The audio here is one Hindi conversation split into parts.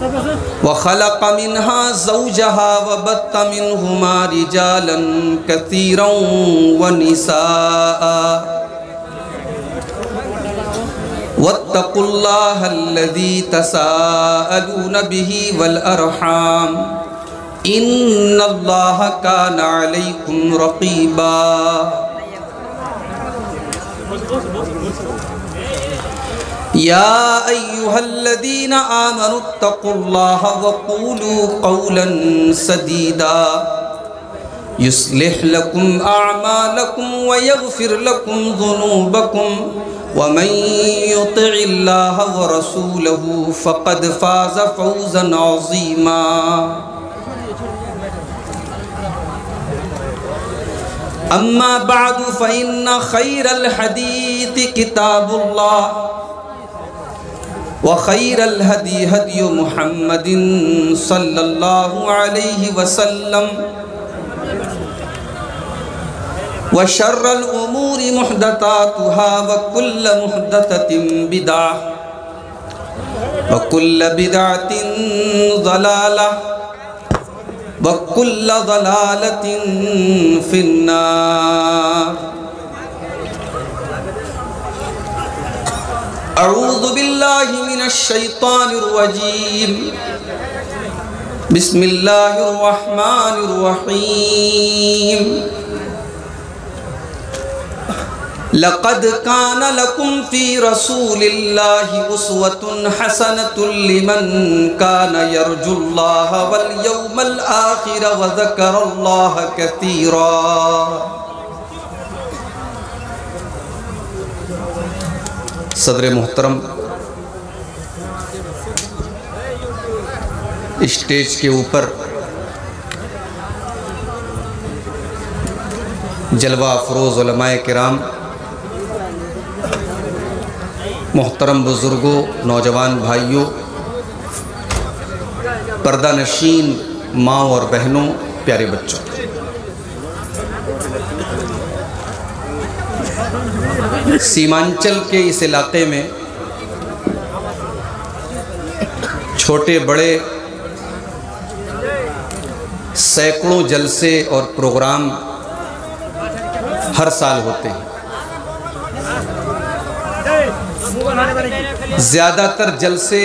वाहिदा वखलक़ मिनहा ज़ौजहा वबत्त मिनहुमा रिजालन कसीरन व निसाआ वत्तकुल्लाहल्लज़ी या अय्युहल्लज़ीन आमनुत्तकुल्लाह वक़ूलू क़ौलन सदीदा युस्लिह लकुम अअमालकुम व यग़फिर लकुम ज़ुनूबकुम वमन युतिइल्लाह व रसूलहु फ़क़द फ़ाज़ फ़ौज़न अज़ीमा अम्मा बाद फ़ैन खैरल हदीत किताबुल्लाह व खैरल हदी हदी मुहम्मदिन सल्लल्लाहु वसल्लम। व शर्रल उमूरि मुहदतातुहा व कुल्ल मुहदततिन बिदा। व कुल्ल बिदअतिन ज़लालह वकुल्ल ज़लालतिन फिन्नार। अऊज़ु बिल्लाहि मिनश शैतानिर रजीम बिस्मिल्लाहिर रहमानिर रहीम लक़द कान लकुम फ़ी रसूलिल्लाहि उस्वतुन हसनतुन लिमन कान यरजुल्लाह वल यौमल आखिर व ज़करल्लाह कसीरा सदर मोहतरम। स्टेज के ऊपर जलवा अफरोज़ कराम, मोहतरम बुज़ुर्गों, नौजवान भाइयों, पर्दा नशीन माँ और बहनों, प्यारे बच्चों। सीमांचल के इस इलाके में छोटे, बड़े सैकड़ों जलसे और प्रोग्राम हर साल होते हैं। ज़्यादातर जलसे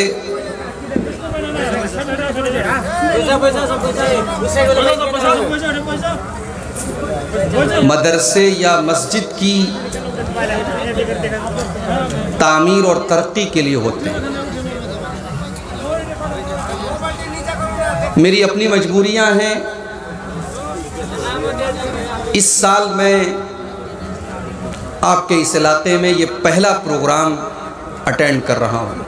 मदरसे या मस्जिद की तामीर और तरक्की के लिए होते हैं। मेरी अपनी मजबूरियाँ हैं। इस साल मैं आपके इस इलाके में ये पहला प्रोग्राम अटेंड कर रहा हूँ।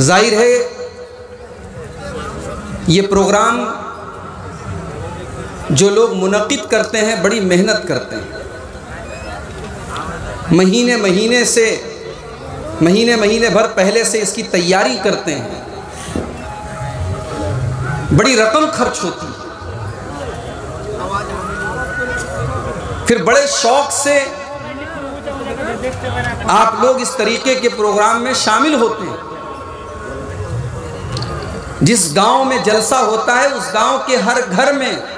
ज़ाहिर है, ये प्रोग्राम जो लोग मुनद करते हैं, बड़ी मेहनत करते हैं। महीने महीने से, महीने महीने भर पहले से इसकी तैयारी करते हैं। बड़ी रकम खर्च होती है। फिर बड़े शौक से आप लोग इस तरीके के प्रोग्राम में शामिल होते हैं। जिस गाँव में जलसा होता है, उस गाँव के हर घर में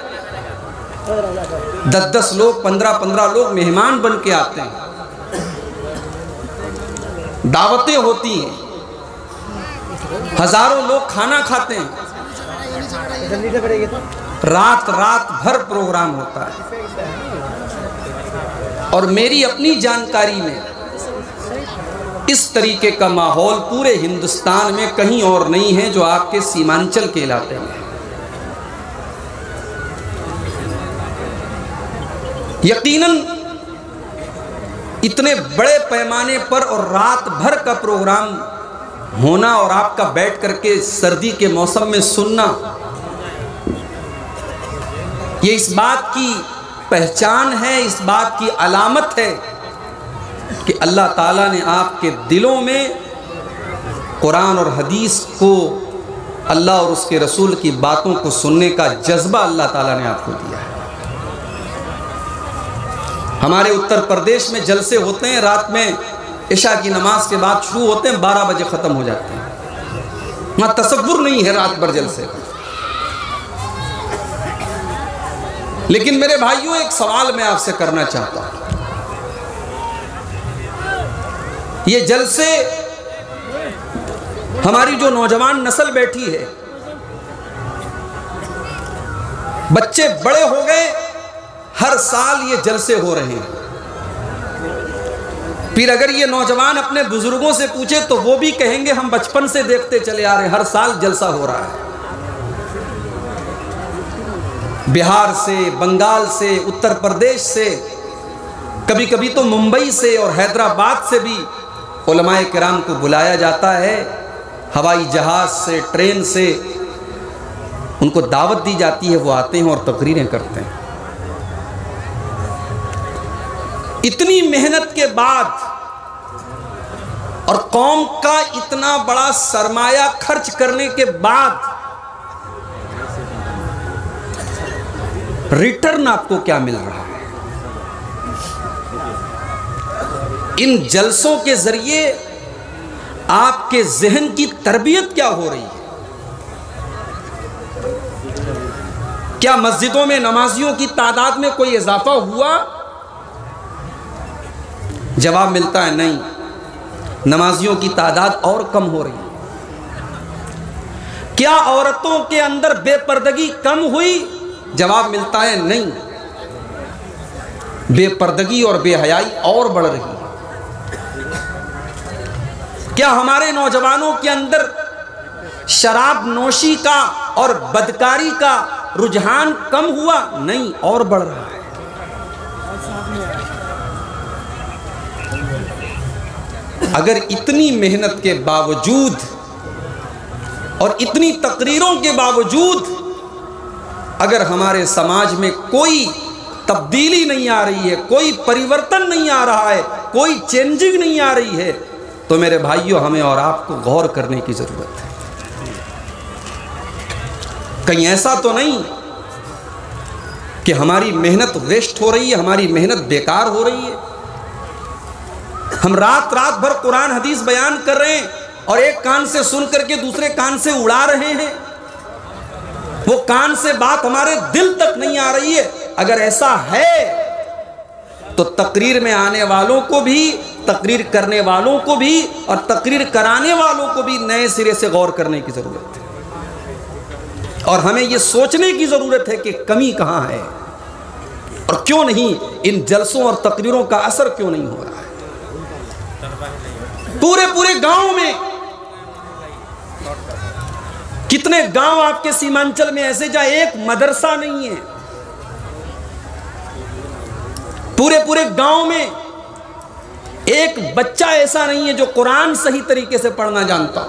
दस दस लोग पंद्रह पंद्रह लोग मेहमान बन के आते हैं। दावतें होती हैं। हज़ारों लोग खाना खाते हैं। रात रात भर प्रोग्राम होता है। और मेरी अपनी जानकारी में इस तरीके का माहौल पूरे हिंदुस्तान में कहीं और नहीं है जो आपके सीमांचल के इलाके में यकीनन, इतने बड़े पैमाने पर और रात भर का प्रोग्राम होना और आपका बैठ करके सर्दी के मौसम में सुनना, ये इस बात की पहचान है, इस बात की अलामत है कि अल्लाह ताला ने आपके दिलों में कुरान और हदीस को, अल्लाह और उसके रसूल की बातों को सुनने का जज्बा अल्लाह ताला ने आपको दिया है। हमारे उत्तर प्रदेश में जलसे होते हैं, रात में ईशा की नमाज़ के बाद शुरू होते हैं, बारह बजे ख़त्म हो जाते हैं। वहाँ तस्वुर नहीं है रात भर जलसे लेकिन मेरे भाइयों, एक सवाल मैं आपसे करना चाहता हूँ। ये जलसे हमारी जो नौजवान नस्ल बैठी है, बच्चे बड़े हो गए हर साल ये जलसे हो रहे हैं। फिर अगर ये नौजवान अपने बुज़ुर्गों से पूछे तो वो भी कहेंगे, हम बचपन से देखते चले आ रहे हैं, हर साल जलसा हो रहा है। बिहार से, बंगाल से, उत्तर प्रदेश से कभी कभी तो मुंबई से और हैदराबाद से भी उलमाए कराम को बुलाया जाता है। हवाई जहाज़ से, ट्रेन से उनको दावत दी जाती है, वो आते हैं और तकरीरें करते हैं। इतनी मेहनत के बाद और कौम का इतना बड़ा सरमाया खर्च करने के बाद रिटर्न आपको क्या मिल रहा है? इन जलसों के ज़रिए आपके जहन की तरबियत क्या हो रही है? क्या मस्जिदों में नमाजियों की तादाद में कोई इजाफा हुआ? जवाब मिलता है नहीं। नमाजियों की तादाद और कम हो रही क्या औरतों के अंदर बेपर्दगी कम हुई? जवाब मिलता है नहीं। बेपर्दगी और बेहयाई और बढ़ रही क्या हमारे नौजवानों के अंदर शराब नोशी का और बदकारी का रुझान कम हुआ? नहीं, और बढ़ रहा है। अगर इतनी मेहनत के बावजूद और इतनी तकरीरों के बावजूद अगर हमारे समाज में कोई तब्दीली नहीं आ रही है, कोई परिवर्तन नहीं आ रहा है, कोई चेंजिंग नहीं आ रही है तो मेरे भाइयों, हमें और आपको गौर करने की ज़रूरत है। कहीं ऐसा तो नहीं कि हमारी मेहनत वेस्ट हो रही है, हमारी मेहनत बेकार हो रही है। हम रात रात भर कुरान हदीस बयान कर रहे हैं और एक कान से सुन करके दूसरे कान से उड़ा रहे हैं। वो कान से बात हमारे दिल तक नहीं आ रही है। अगर ऐसा है तो तकरीर में आने वालों को भी, तकरीर करने वालों को भी और तकरीर कराने वालों को भी नए सिरे से गौर करने की ज़रूरत है। और हमें यह सोचने की ज़रूरत है कि कमी कहाँ है और क्यों नहीं, इन जलसों और तकरीरों का असर क्यों नहीं हो रहा? पूरे पूरे गाँव में। कितने गाँव आपके सीमांचल में ऐसे जहाँ एक मदरसा नहीं है। पूरे पूरे गाँव में एक बच्चा ऐसा नहीं है जो कुरान सही तरीके से पढ़ना जानता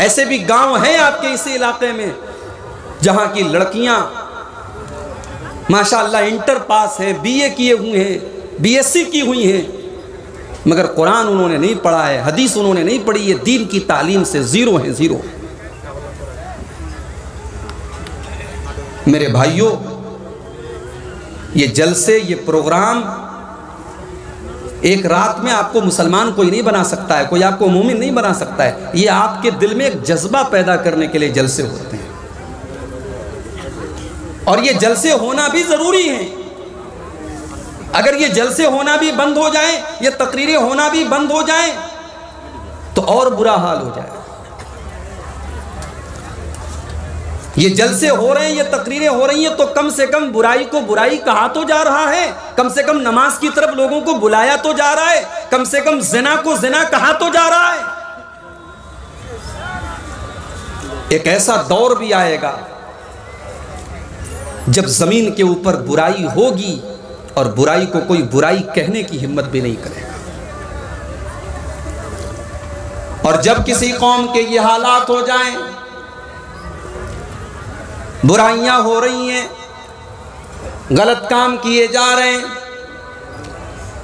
ऐसे भी गाँव हैं आपके इसी इलाके में, जहाँ की लड़कियाँ, माशाल्लाह, इंटर पास है, बीए किए हुए हैं, बीएससी की हुई हैं। मगर कुरान उन्होंने नहीं पढ़ा है, हदीस उन्होंने नहीं पढ़ी, ये दीन की तालीम से ज़ीरो है ज़ीरो। मेरे भाइयों, ये जलसे, ये प्रोग्राम एक रात में आपको मुसलमान कोई नहीं बना सकता है, कोई आपको मोमिन नहीं बना सकता है। ये आपके दिल में एक जज्बा पैदा करने के लिए जलसे होते हैं। और ये जलसे होना भी ज़रूरी है। अगर ये जलसे होना भी बंद हो जाए, ये तकरीरें होना भी बंद हो जाए तो और बुरा हाल हो जाए ये जलसे हो रहे हैं, ये तकरीरें हो रही हैं तो कम से कम बुराई को बुराई कहा तो जा रहा है, कम से कम नमाज़ की तरफ़ लोगों को बुलाया तो जा रहा है, कम से कम जिना को जिना कहा तो जा रहा है। एक ऐसा दौर भी आएगा, जब ज़मीन के ऊपर बुराई होगी और बुराई को कोई बुराई कहने की हिम्मत भी नहीं करेगा। और जब किसी कौम के ये हालात हो जाएँ, बुराइयाँ हो रही हैं, गलत काम किए जा रहे हैं,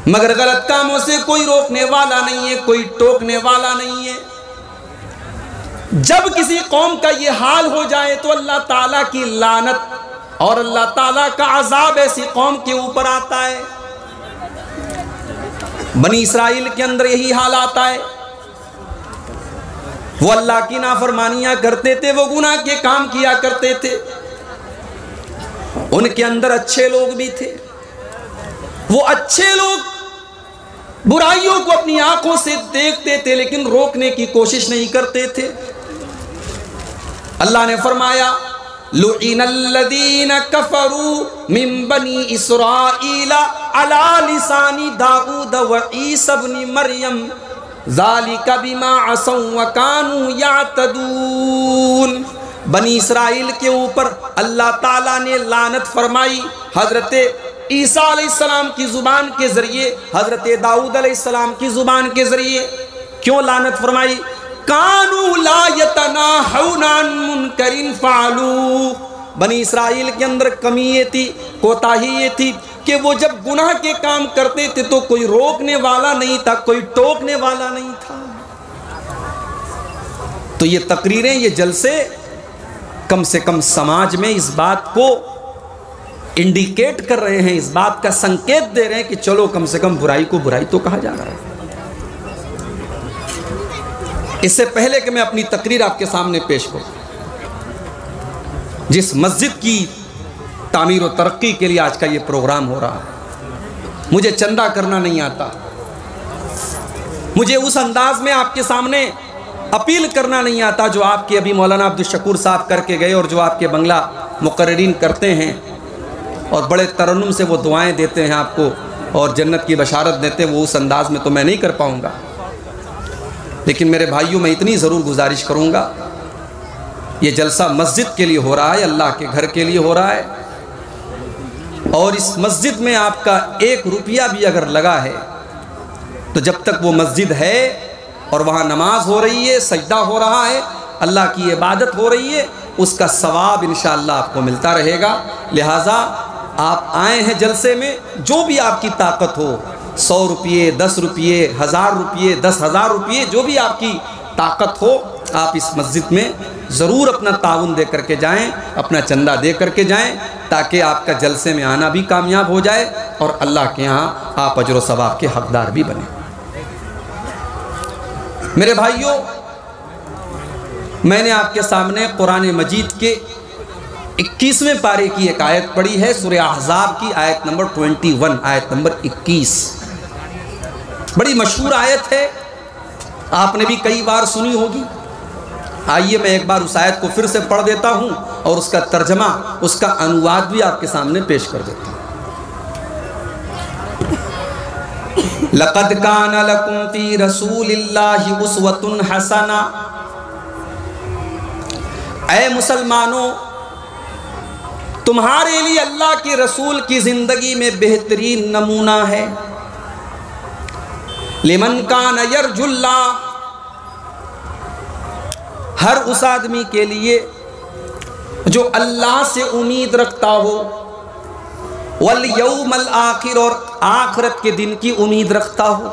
मगर गलत कामों से कोई रोकने वाला नहीं है, कोई टोकने वाला नहीं है। जब किसी कौम का ये हाल हो जाए तो अल्लाह ताला की लानत और अल्लाह ताला का अजाब ऐसी कौम के ऊपर आता है। बनी इसराइल के अंदर यही हाल आता है। वो अल्लाह की नाफरमानियाँ करते थे, वो गुनाह के काम किया करते थे। उनके अंदर अच्छे लोग भी थे। वो अच्छे लोग बुराइयों को अपनी आँखों से देखते थे, लेकिन रोकने की कोशिश नहीं करते थे। अल्लाह ने फरमाया बनी इसराइल के ऊपर अल्लाह ताला ने लानत फरमाई, हज़रत ईसा सलाम की ज़ुबान के ज़रिए, हज़रत दाऊद सलाम की ज़ुबान के ज़रिए क्यों लानत फरमाई? कानू लायतना फालू। बनी इसराइल के अंदर कमी ये थी, कोताही ये थी कि वो जब गुनाह के काम करते थे तो कोई रोकने वाला नहीं था, कोई टोकने वाला नहीं था। तो ये तकरीरें, ये जलसे कम से कम समाज में इस बात को इंडिकेट कर रहे हैं, इस बात का संकेत दे रहे हैं कि चलो कम से कम बुराई को बुराई तो कहा जा रहा है। इससे पहले कि मैं अपनी तकरीर आपके सामने पेश करूँ। जिस मस्जिद की तामीर और तरक्की के लिए आज का ये प्रोग्राम हो रहा मुझे चंदा करना नहीं आता। मुझे उस अंदाज में आपके सामने अपील करना नहीं आता जो आपके अभी मौलाना अब्दुल शकूर साहब करके गए और जो आपके बंगला मुकर्रीन करते हैं और बड़े तरन्नुम से वो दुआएँ देते हैं आपको और जन्नत की बशारत देते हैं, वो उस अंदाज में तो मैं नहीं कर पाऊँगा। लेकिन मेरे भाइयों, मैं इतनी ज़रूर गुजारिश करूँगा, ये जलसा मस्जिद के लिए हो रहा है, अल्लाह के घर के लिए हो रहा है। और इस मस्जिद में आपका एक रुपया भी अगर लगा है तो जब तक वो मस्जिद है और वहाँ नमाज़ हो रही है, सजदा हो रहा है, अल्लाह की इबादत हो रही है, उसका सवाब इन आपको मिलता रहेगा। लिहाजा आप आए हैं जलसे में, जो भी आपकी ताकत हो सौ रुपये, दस रुपये, हज़ार रुपये, दस हज़ार रुपये, जो भी आपकी ताकत हो, आप इस मस्जिद में ज़रूर अपना ताउन दे करके जाएँ, अपना चंदा दे करके जाएँ, ताकि आपका जलसे में आना भी कामयाब हो जाए और अल्लाह के यहाँ आप अजर सवाब के हकदार भी बने। मेरे भाइयों, मैंने आपके सामने कुरान मजीद के इक्कीसवें पारे की एक आयत पढ़ी है सुर अहजाब की आयत नंबर ट्वेंटी वन, आयत नंबर इक्कीस। बड़ी मशहूर आयत है। आपने भी कई बार सुनी होगी। आइए मैं एक बार उस आयत को फिर से पढ़ देता हूँ और उसका तर्जमा, उसका अनुवाद भी आपके सामने पेश कर देता हूँ। लकद कान लकुम फ़ी रसूलिल्लाहि उसवतुन हसना। ए मुसलमानों, तुम्हारे लिए अल्लाह के रसूल की ज़िंदगी में बेहतरीन नमूना है। लिमन का नयरजुल्ला हर उस आदमी के लिए जो अल्लाह से उम्मीद रखता हो, वल यौमल आखिर और आखरत के दिन की उम्मीद रखता हो।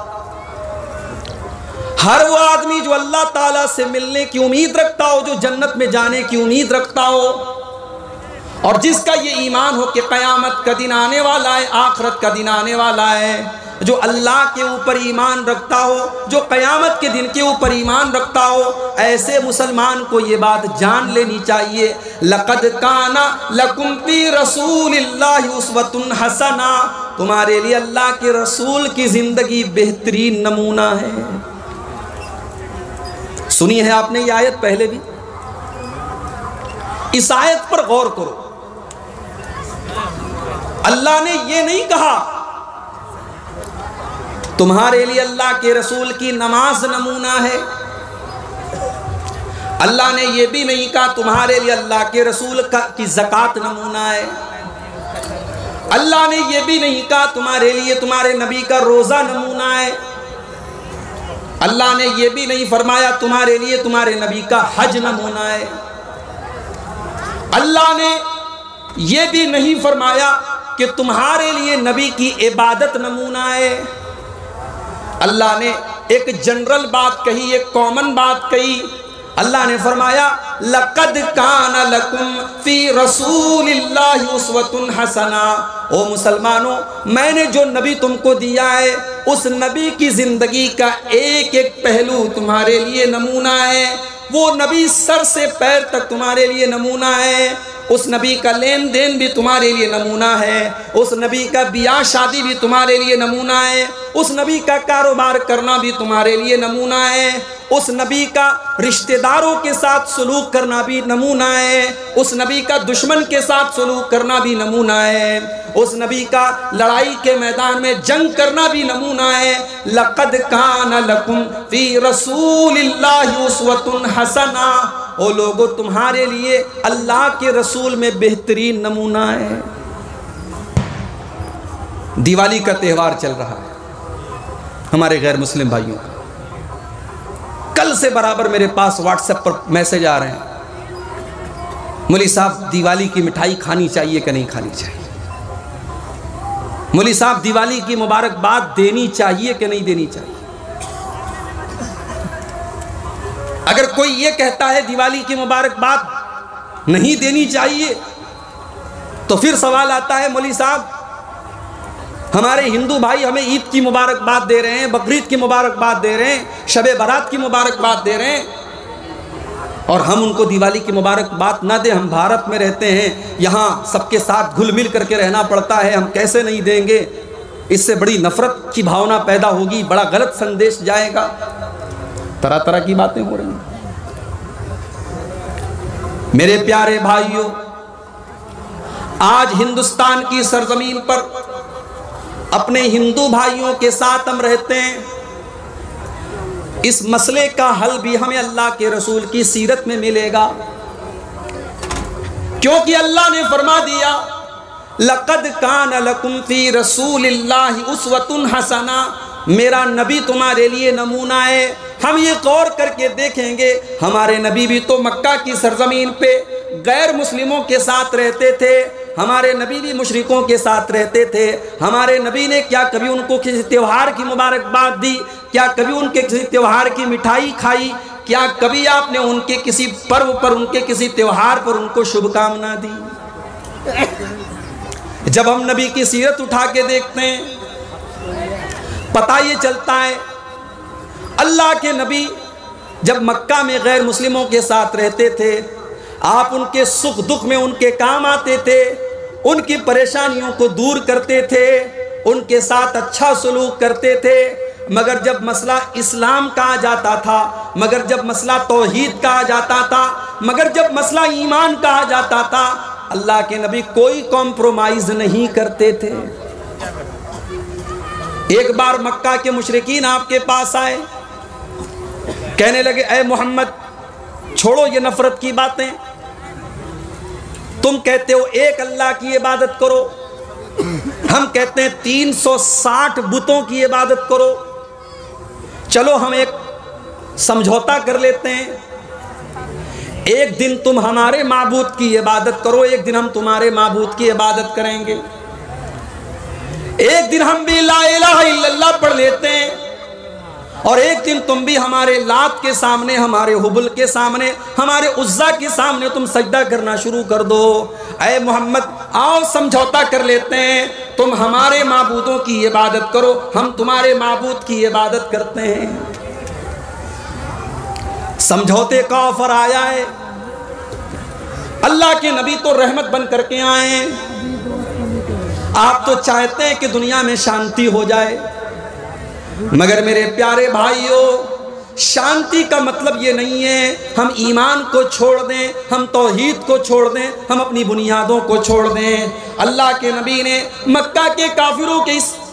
हर वो आदमी जो अल्लाह ताला से मिलने की उम्मीद रखता हो, जो जन्नत में जाने की उम्मीद रखता हो, और जिसका ये ईमान हो कि क़यामत का दिन आने वाला है, आखरत का दिन आने वाला है जो अल्लाह के ऊपर ईमान रखता हो, जो क़यामत के दिन के ऊपर ईमान रखता हो, ऐसे मुसलमान को ये बात जान लेनी चाहिए। लक़द काना लकुमती रसूल उसवतुन हसना। तुम्हारे लिए अल्लाह के रसूल की ज़िंदगी बेहतरीन नमूना है। सुनी है आपने ये आयत पहले भी? इस आयत पर गौर करो। अल्लाह ने ये नहीं कहा तुम्हारे लिए अल्लाह के रसूल की नमाज़ नमूना है। अल्लाह ने यह भी नहीं कहा तुम्हारे लिए अल्लाह के रसूल का की जक़ात नमूना है। अल्लाह ने यह भी नहीं कहा तुम्हारे लिए तुम्हारे नबी का रोज़ा नमूना है। अल्लाह ने यह भी नहीं फरमाया तुम्हारे लिए तुम्हारे नबी का हज नमूना है। अल्लाह ने यह भी नहीं फरमाया कि तुम्हारे लिए नबी की इबादत नमूना है। अल्लाह ने एक जनरल बात कही, एक कॉमन बात कही। अल्लाह ने फरमाया, लकद कान लकुम फ़ी हसना। ओ मुसलमानों, मैंने जो नबी तुमको दिया है, उस नबी की ज़िंदगी का एक एक पहलू तुम्हारे लिए नमूना है। वो नबी सर से पैर तक तुम्हारे लिए नमूना है। उस नबी का लेन देन भी तुम्हारे लिए नमूना है। उस नबी का ब्याह शादी भी तुम्हारे लिए नमूना है। उस नबी का कारोबार करना भी तुम्हारे लिए नमूना है। उस नबी का रिश्तेदारों के साथ सलूक करना भी नमूना है। उस नबी का दुश्मन के साथ सलूक करना भी नमूना है। उस नबी का लड़ाई के मैदान में जंग करना भी नमूना है। लकद कान लकुम फ़ी रसूल हसना। ओ लोगो, तुम्हारे लिए अल्लाह के रसूल में बेहतरीन नमूना है। दिवाली का त्यौहार चल रहा है। हमारे गैर मुस्लिम भाइयों, कल से बराबर मेरे पास व्हाट्सएप पर मैसेज आ रहे हैं। मुली साहब, दिवाली की मिठाई खानी चाहिए कि नहीं खानी चाहिए? मुली साहब, दिवाली की मुबारकबाद देनी चाहिए कि नहीं देनी चाहिए? अगर कोई ये कहता है, दिवाली की मुबारकबाद नहीं देनी चाहिए। तो फिर सवाल आता है मौली साहब, हमारे हिंदू भाई हमें ईद की मुबारकबाद दे रहे हैं, बकरीद की मुबारकबाद दे रहे हैं शब बारात की मुबारकबाद दे रहे हैं, और हम उनको दिवाली की मुबारकबाद ना दें, हम भारत में रहते हैं, यहाँ सबके साथ घुल मिल करके रहना पड़ता है, हम कैसे नहीं देंगे? इससे बड़ी नफ़रत की भावना पैदा होगी, बड़ा गलत संदेश जाएगा। तरह तरह की बातें हो रही हैं। मेरे प्यारे भाइयों, आज हिंदुस्तान की सरजमीन पर अपने हिंदू भाइयों के साथ हम रहते हैं। इस मसले का हल भी हमें अल्लाह के रसूल की सीरत में मिलेगा। क्योंकि अल्लाह ने फरमा दिया, लकद कान लकुम फ़ी रसूल उसवतुन हसना। मेरा नबी तुम्हारे लिए नमूना है। हम ये गौर करके देखेंगे, हमारे नबी भी तो मक्का की सरजमीन पे गैर मुस्लिमों के साथ रहते थे, हमारे नबी भी मुशरकों के साथ रहते थे। हमारे नबी ने क्या कभी उनको किसी त्यौहार की मुबारकबाद दी? क्या कभी उनके किसी त्यौहार की मिठाई खाई? क्या कभी आपने उनके किसी पर्व पर, उनके किसी त्यौहार पर उनको शुभकामना दी? जब हम नबी की सीरत उठा के देखते हैं पता ये चलता है, अल्लाह के नबी जब मक्का में गैर मुस्लिमों के साथ रहते थे, आप उनके सुख दुख में उनके काम आते थे, उनकी परेशानियों को दूर करते थे, उनके साथ अच्छा सलूक करते थे, मगर जब मसला इस्लाम कहा जाता था, मगर जब मसला तोहीद कहा जाता था, मगर जब मसला ईमान कहा जाता था, अल्लाह के नबी कोई कॉम्प्रोमाइज़ नहीं करते थे। एक बार मक्का के मुशरकिन आपके पास आए, कहने लगे अय मोहम्मद, छोड़ो ये नफरत की बातें। तुम कहते हो, एक अल्लाह की इबादत करो। हम कहते हैं 360 बुतों की इबादत करो। चलो, हम एक समझौता कर लेते हैं। एक दिन तुम हमारे माबूद की इबादत करो, एक दिन हम तुम्हारे माबूद की इबादत करेंगे। एक दिन हम भी ला इल्लल्लाह पढ़ लेते हैं। और एक दिन तुम भी हमारे लात के सामने, हमारे हुबुल के सामने, हमारे उज्जा के सामने तुम सजदा करना शुरू कर दो। अय मोहम्मद, आओ समझौता कर लेते हैं। तुम हमारे माबूदों की इबादत करो, हम तुम्हारे माबूद की इबादत करते हैं। समझौते का ऑफ़र आया है। अल्लाह के नबी तो रहमत बन करके आए आप तो चाहते हैं कि दुनिया में शांति हो जाए। मगर मेरे प्यारे भाइयों, शांति का मतलब ये नहीं है, हम ईमान को छोड़ दें, हम तोहीद को छोड़ दें, हम अपनी बुनियादों को छोड़ दें। अल्लाह के नबी ने मक्का के काफिरों के इस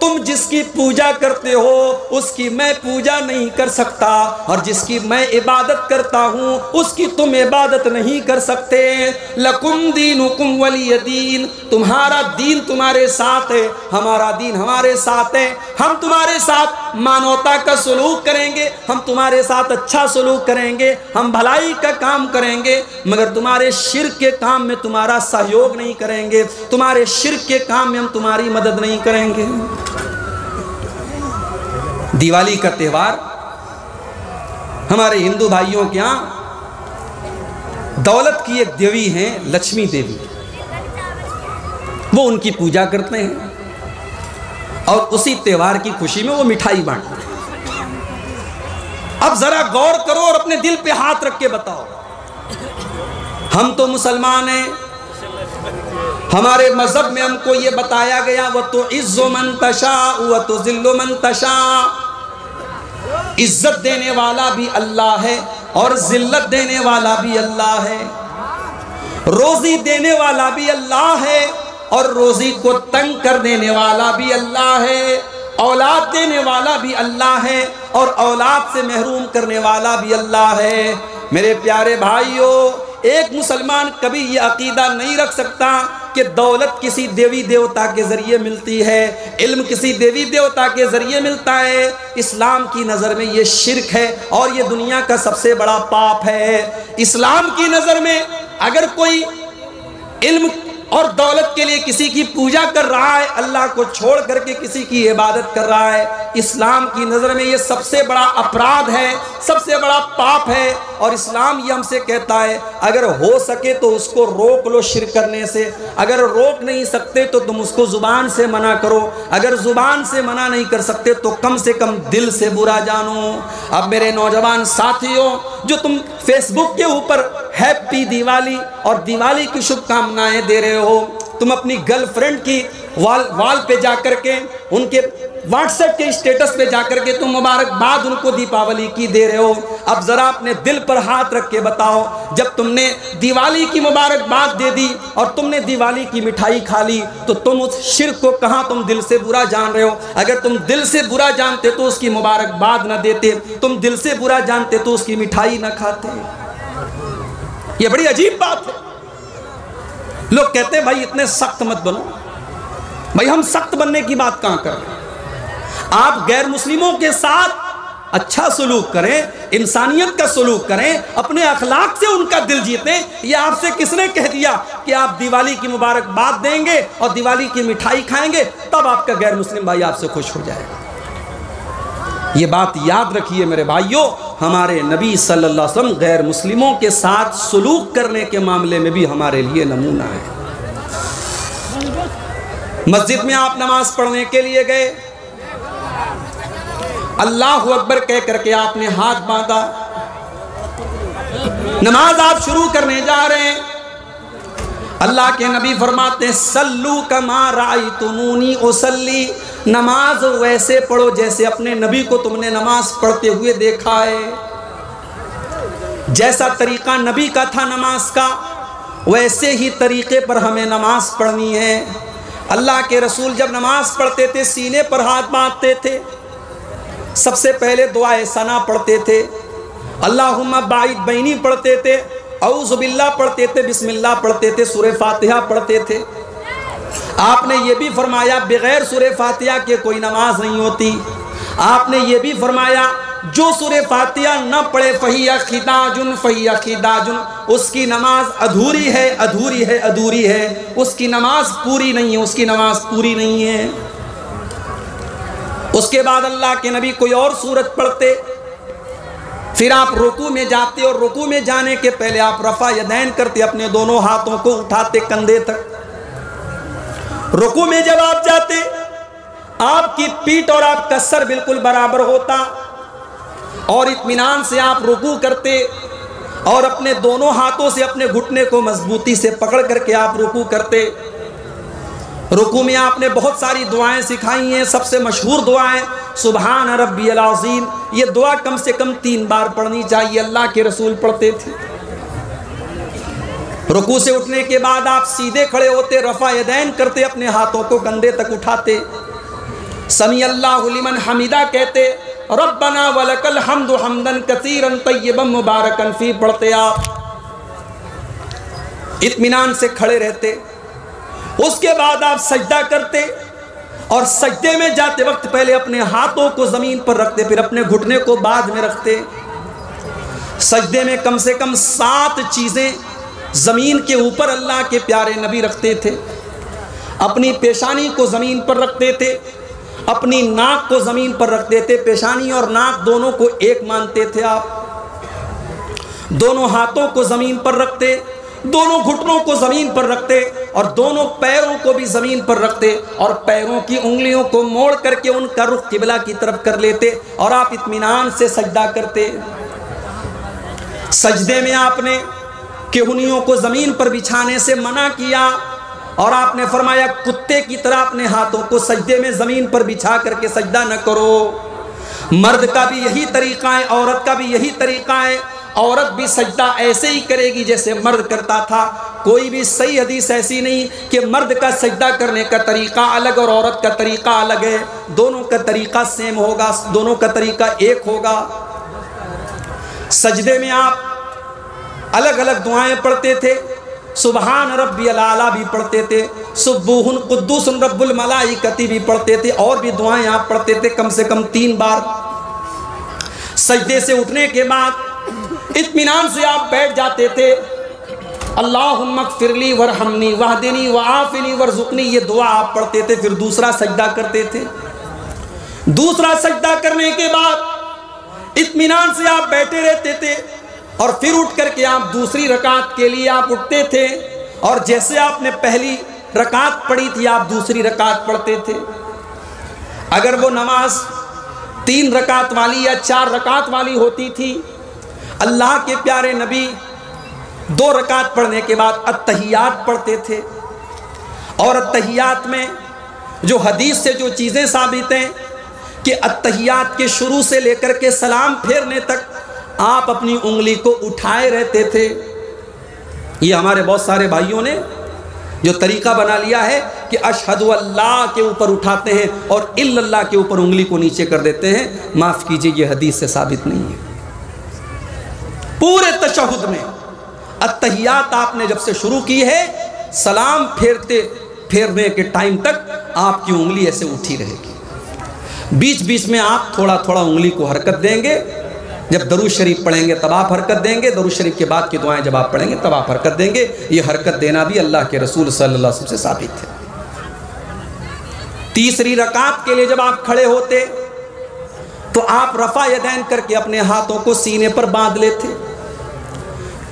तुम जिसकी पूजा करते हो, उसकी मैं पूजा नहीं कर सकता। और जिसकी मैं इबादत करता हूँ, उसकी तुम इबादत नहीं कर सकते। लकुम दीन हुकुम वली दीन। तुम्हारा दीन तुम्हारे साथ है, हमारा दीन हमारे साथ है। हम तुम्हारे साथ मानवता का सलूक करेंगे, हम तुम्हारे साथ अच्छा सलूक करेंगे, हम भलाई का काम करेंगे, मगर तुम्हारे शिर के काम में तुम्हारा सहयोग नहीं करेंगे, तुम्हारे शिर के काम में हम तुम्हारी मदद नहीं करेंगे। दिवाली का त्यौहार। हमारे हिंदू भाइयों के यहाँ दौलत की एक देवी हैं, लक्ष्मी देवी। वो उनकी पूजा करते हैं और उसी त्यौहार की खुशी में वो मिठाई बांटते हैं। अब जरा गौर करो और अपने दिल पे हाथ रख के बताओ। हम तो मुसलमान हैं। हमारे मज़हब में हमको ये बताया गया वह तो इज्जो मंतशा वह तो जिल्लो मंतशा इज़्ज़त देने वाला भी अल्लाह है और जिल्लत देने वाला भी अल्लाह है। रोजी देने वाला भी अल्लाह है और रोजी को तंग कर देने वाला भी अल्लाह है। औलाद देने वाला भी अल्लाह है और औलाद से महरूम करने वाला भी अल्लाह है। मेरे प्यारे भाइयों, एक मुसलमान कभी ये अकीदा नहीं रख सकता कि दौलत किसी देवी देवता के ज़रिए मिलती है, इल्म किसी देवी देवता के ज़रिए मिलता है। इस्लाम की नज़र में ये शिरक है और ये दुनिया का सबसे बड़ा पाप है। इस्लाम की नज़र में अगर कोई इल्म और दौलत के लिए किसी की पूजा कर रहा है, अल्लाह को छोड़ करके किसी की इबादत कर रहा है। इस्लाम की नज़र में ये सबसे बड़ा अपराध है, सबसे बड़ा पाप है और इस्लाम ये हमसे कहता है, अगर हो सके तो उसको रोक लो शिर करने से, अगर रोक नहीं सकते तो तुम उसको ज़ुबान से मना करो, अगर ज़ुबान से मना नहीं कर सकते तो कम से कम दिल से बुरा जानो। अब मेरे नौजवान साथियों, जो तुम फेसबुक के ऊपर हैप्पी दिवाली और दिवाली की शुभकामनाएँ दे रहे हो तुम अपनी गर्लफ्रेंड की वाल वाल पे जा करके उनके व्हाट्सएप के स्टेटस पे जाकर के तुम मुबारकबाद उनको दीपावली की दे रहे हो। अब ज़रा अपने दिल पर हाथ रख के बताओ, जब तुमने दिवाली की मुबारकबाद दे दी और तुमने दिवाली की मिठाई खा ली तो तुम उस शिर को कहाँ तुम दिल से बुरा जान रहे हो? अगर तुम दिल से बुरा जानते तो उसकी मुबारकबाद ना देते, तुम दिल से बुरा जानते तो उसकी मिठाई ना खाते। ये बड़ी अजीब बात है। लोग कहते हैं, भाई, इतने सख्त मत बनो। भाई, हम सख्त बनने की बात कहाँ कर रहे आप गैर मुस्लिमों के साथ अच्छा सलूक करें, इंसानियत का सलूक करें, अपने अखलाक से उनका दिल जीतें। ये आपसे किसने कह दिया कि आप दिवाली की मुबारकबाद देंगे और दिवाली की मिठाई खाएँगे? तब आपका गैर मुस्लिम भाई आपसे खुश हो जाएगा। ये बात याद रखिए मेरे भाइयों, हमारे नबी सल्लल्लाहु अलैहि वसल्लम गैर मुस्लिमों के साथ सलूक करने के मामले में भी हमारे लिए नमूना है। मस्जिद में आप नमाज़ पढ़ने के लिए गए, अल्लाह अकबर कह करके आपने हाथ बांधा, नमाज़ आप शुरू करने जा रहे हैं। अल्लाह के नबी फरमाते सल्लू कमा राई तुमूनी ओसली नमाज़ वैसे पढ़ो जैसे अपने नबी को तुमने नमाज़ पढ़ते हुए देखा है। जैसा तरीका नबी का था नमाज़ का, वैसे ही तरीके पर हमें नमाज़ पढ़नी है। अल्लाह के रसूल जब नमाज़ पढ़ते थे, सीने पर हाथ बांधते थे। सबसे पहले दुआ सना पढ़ते थे। अल्लाह बाइद बैनी पढ़ते थे औजुबिल्ला पढ़ते थे, बिस्मिल्लाह पढ़ते थे सुर फातिहा पढ़ते थे। आपने ये भी फरमाया, बगैर सुर फातिहा के कोई नमाज़ नहीं होती। आपने ये भी फरमाया, जो सुर फातिहा न पढ़े, फ़हिया खिदाजुन फ़हिया खिदाजुन उसकी नमाज़ अधूरी है अधूरी है अधूरी है। उसकी नमाज़ पूरी नहीं है, उसकी नमाज़ पूरी नहीं है। उसके बाद अल्लाह के नबी कोई और सूरत पढ़ते। फिर आप रुकू में जाते और रुकू में जाने के पहले आप रफा यदैन करते, अपने दोनों हाथों को उठाते कंधे तक। रुकू में जब आप जाते, आपकी पीठ और आपका सर बिल्कुल बराबर होता और इत्मीनान से आप रुकू करते और अपने दोनों हाथों से अपने घुटने को मजबूती से पकड़ करके आप रुकू करते। रुकू में आपने बहुत सारी दुआएँ सिखाई हैं, सबसे मशहूर दुआएँ सुबहान रबी अलाजीम ये दुआ कम से कम तीन बार पढ़नी चाहिए, अल्लाह के रसूल पढ़ते थे। रुकू से उठने के बाद आप सीधे खड़े होते, रफ़ा यदैन करते, अपने हाथों को कंधे तक उठाते। समी अल्लाह हमीदा कहते, रब्बना वलकल हमदु हमदन कसीरन तय्यबन मुबारकन फ़ी पढ़ते आप। इत्मीनान से खड़े रहते। उसके बाद आप सजदा करते और सजदे में जाते वक्त पहले अपने हाथों को ज़मीन पर रखते, फिर अपने घुटने को बाद में रखते। सजदे में कम से कम सात चीज़ें ज़मीन के ऊपर अल्लाह के प्यारे नबी रखते थे। अपनी पेशानी को ज़मीन पर रखते थे। अपनी नाक को ज़मीन पर रखते थे। पेशानी और नाक दोनों को एक मानते थे आप। दोनों हाथों को ज़मीन पर रखते, दोनों घुटनों को ज़मीन पर रखते और दोनों पैरों को भी ज़मीन पर रखते और पैरों की उंगलियों को मोड़ करके उनका रुख किबला की तरफ़ कर लेते और आप इत्मीनान से सजदा करते। सजदे में आपने केहुनियों को ज़मीन पर बिछाने से मना किया और आपने फरमाया, कुत्ते की तरह अपने हाथों को सजदे में ज़मीन पर बिछा करके सजदा न करो। मर्द का भी यही तरीका है, औरत का भी यही तरीका है। औरत भी सजदा ऐसे ही करेगी जैसे मर्द करता था। कोई भी सही हदीस ऐसी नहीं कि मर्द का सजदा करने का तरीका अलग और औरत का तरीका अलग है। दोनों का तरीका सेम होगा, दोनों का तरीका एक होगा। सजदे में आप अलग अलग दुआएँ पढ़ते थे। सुबहान रब्बी अला भी पढ़ते थे। सुबूहन कुद्दूस रब्बुल मलाइकती भी पढ़ते थे। और भी दुआएँ आप पढ़ते थे कम से कम तीन बार। सजदे से उठने के बाद इत्मीनान से आप बैठ जाते थे। अल्लाह फिरली वर हमनी वाहदिनी व आफिनी वर्जुकनी, ये दुआ आप पढ़ते थे। फिर दूसरा सजदा करते थे। दूसरा सजदा करने के बाद इत्मीनान से आप बैठे रहते थे। और फिर उठ करके आप दूसरी रकात के लिए आप उठते थे। और जैसे आपने पहली रकात पढ़ी थी, आप दूसरी रकात पढ़ते थे। अगर वो नमाज़ तीन रकात वाली या चार रकात वाली होती थी, अल्लाह के प्यारे नबी दो रकात पढ़ने के बाद अतहियात पढ़ते थे। और अतहियात में जो हदीस से जो चीज़ें साबित हैं कि अतहियात के शुरू से लेकर के सलाम फेरने तक आप अपनी उंगली को उठाए रहते थे। ये हमारे बहुत सारे भाइयों ने जो तरीका बना लिया है कि अशहद अल्लाह के ऊपर उठाते हैं और इल्लल्लाह के ऊपर उंगली को नीचे कर देते हैं। माफ़ कीजिए, ये हदीस से साबित नहीं है। पूरे तशहद में अतहियात आपने जब से शुरू की है, सलाम फेरते, फेरने के टाइम तक आपकी उंगली ऐसे उठी रहेगी। बीच बीच में आप थोड़ा थोड़ा उंगली को हरकत देंगे जब दरुद शरीफ पढ़ेंगे, तब आप हरकत देंगे। दरुद शरीफ के बाद की दुआएँ जब आप पढ़ेंगे, तब आप हरकत देंगे। ये हरकत देना भी अल्लाह के रसूल सल्लल्लाहु अलैहि वसल्लम से साबित है। तीसरी रकात के लिए जब आप खड़े होते तो आप रफ़ा यदैन करके अपने हाथों को सीने पर बाँध लेते।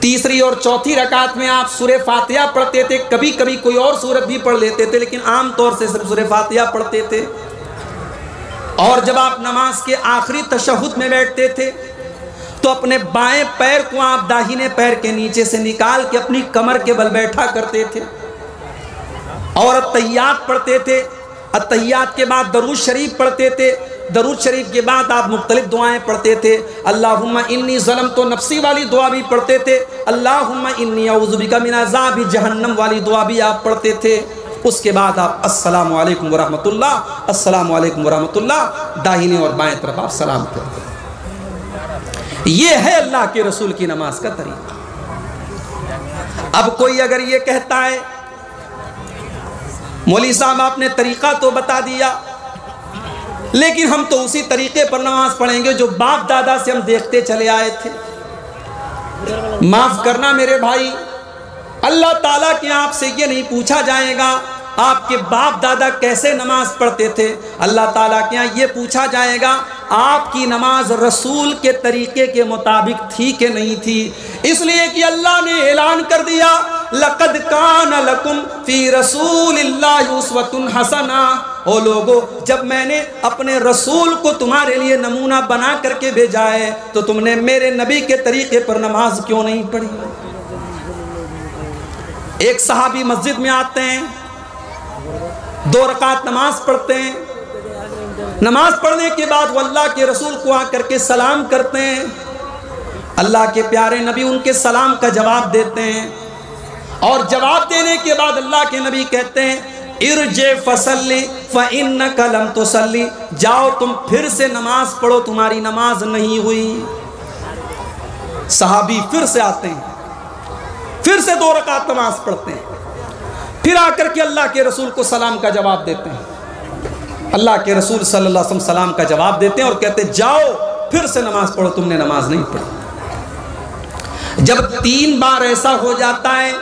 तीसरी और चौथी रकात में आप सुर फातिहा पढ़ते थे। कभी कभी कोई और सूरत भी पढ़ लेते थे, लेकिन आमतौर से सिर्फ़ सुर फातिहा पढ़ते थे। और जब आप नमाज़ के आखिरी तशहुद में बैठते थे तो अपने बाएँ पैर को आप दाहिने पैर के नीचे से निकाल के अपनी कमर के बल बैठा करते थे। और अतैयात पढ़ते थे। अतैयात के बाद दरूज शरीफ पढ़ते थे। दरूज शरीफ के बाद आप मुख्तलिफ़ दुआएँ पढ़ते थे। अल्लाहुम्मा इन्नी ज़लम तो नफसी वाली दुआ भी पढ़ते थे। अल्लाहुम्मा इन्नी औज़ुबिका मिन अज़ाबि जहन्नम वाली दुआ भी आप पढ़ते थे। उसके बाद आप अस्सलाम वालेकुम वरहमतुल्लाह, अस्सलाम वरहमतुल्लाह, दाहिने और बाएँ तरफ़ आप सलाम करते ये है अल्लाह के रसूल की नमाज़ का तरीका। अब कोई अगर ये कहता है, मौली साहब, आपने तरीका तो बता दिया, लेकिन हम तो उसी तरीके पर नमाज़ पढ़ेंगे जो बाप दादा से हम देखते चले आए थे। माफ़ करना मेरे भाई, अल्लाह ताला के आपसे ये नहीं पूछा जाएगा आपके बाप दादा कैसे नमाज़ पढ़ते थे? अल्लाह ताला के यहाँ ये पूछा जाएगा, आपकी नमाज़ रसूल के तरीके के मुताबिक थी कि नहीं थी? इसलिए कि अल्लाह ने ऐलान कर दिया, लकद कान लकुम फ़ी रसूल हसना। ओ लोगो, जब मैंने अपने रसूल को तुम्हारे लिए नमूना बना करके भेजा है तो तुमने मेरे नबी के तरीके पर नमाज़ क्यों नहीं पढ़ी? एक सहाबी मस्जिद में आते हैं दो रकात नमाज़ पढ़ते हैं। नमाज़ पढ़ने के बाद वो अल्लाह के रसूल को आकर के सलाम करते हैं। अल्लाह के प्यारे नबी उनके सलाम का जवाब देते हैं। और जवाब देने के बाद अल्लाह के नबी कहते हैं, इरजे फसली फ़िन कलम तो सली जाओ तुम फिर से नमाज़ पढ़ो, तुम्हारी नमाज़ नहीं हुई। सहाबी फिर से आते हैं। फिर से दो रकात नमाज़ पढ़ते हैं। फिर आकर के अल्लाह के रसूल को सलाम का जवाब देते हैं। अल्लाह के रसूल सल्लल्लाहु अलैहि वसल्लम सलाम का जवाब देते हैं और कहते हैं, जाओ, फिर से नमाज़ पढ़ो, तुमने नमाज़ नहीं पढ़ी। जब तीन बार ऐसा हो जाता है,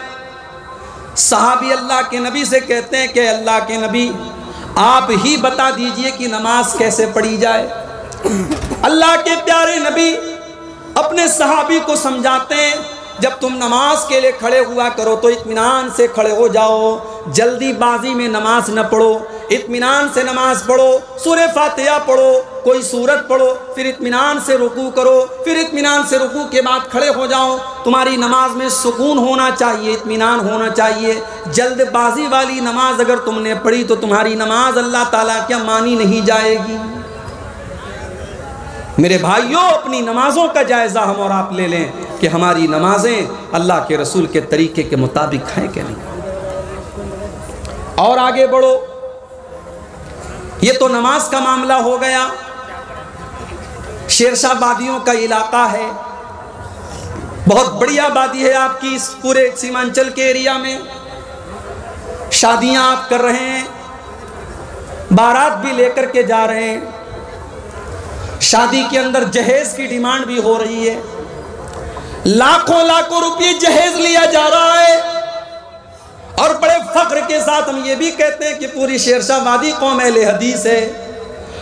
साहबी अल्लाह के नबी से कहते हैं कि, अल्लाह के नबी, आप ही बता दीजिए कि नमाज़ कैसे पढ़ी जाए। अल्लाह के प्यारे नबी अपने सहाबी को समझाते हैं जब तुम नमाज़ के लिए खड़े हुआ करो तो इत्मीनान से खड़े हो जाओ। जल्दीबाजी में नमाज़ न पढ़ो, इत्मीनान से नमाज़ पढ़ो सूर्य फातिहा पढ़ो, कोई सूरत पढ़ो, फिर इत्मीनान से रुकू करो, फिर इत्मीनान से रुकू के बाद खड़े हो जाओ। तुम्हारी नमाज़ में सुकून होना चाहिए, इत्मीनान होना चाहिए। जल्दबाजी वाली नमाज़ अगर तुमने पढ़ी तो तुम्हारी नमाज़ अल्लाह ताला क्या मानी नहीं जाएगी? मेरे भाइयों, अपनी नमाजों का जायज़ा हम और आप ले लें। कि हमारी नमाजें अल्लाह के रसूल के तरीके के मुताबिक हैं कि नहीं? और आगे बढ़ो। ये तो नमाज़ का मामला हो गया। शेरशाह वादियों का इलाका है। बहुत बड़ी आबादी है आपकी इस पूरे सीमांचल के एरिया में। शादियाँ आप कर रहे हैं। बारात भी लेकर के जा रहे हैं। शादी के अंदर जहेज की डिमांड भी हो रही है। लाखों लाखों रुपये जहेज लिया जा रहा है। और बड़े फख्र के साथ हम ये भी कहते हैं कि पूरी शेरशाह वादी कौम अहले हदीस है।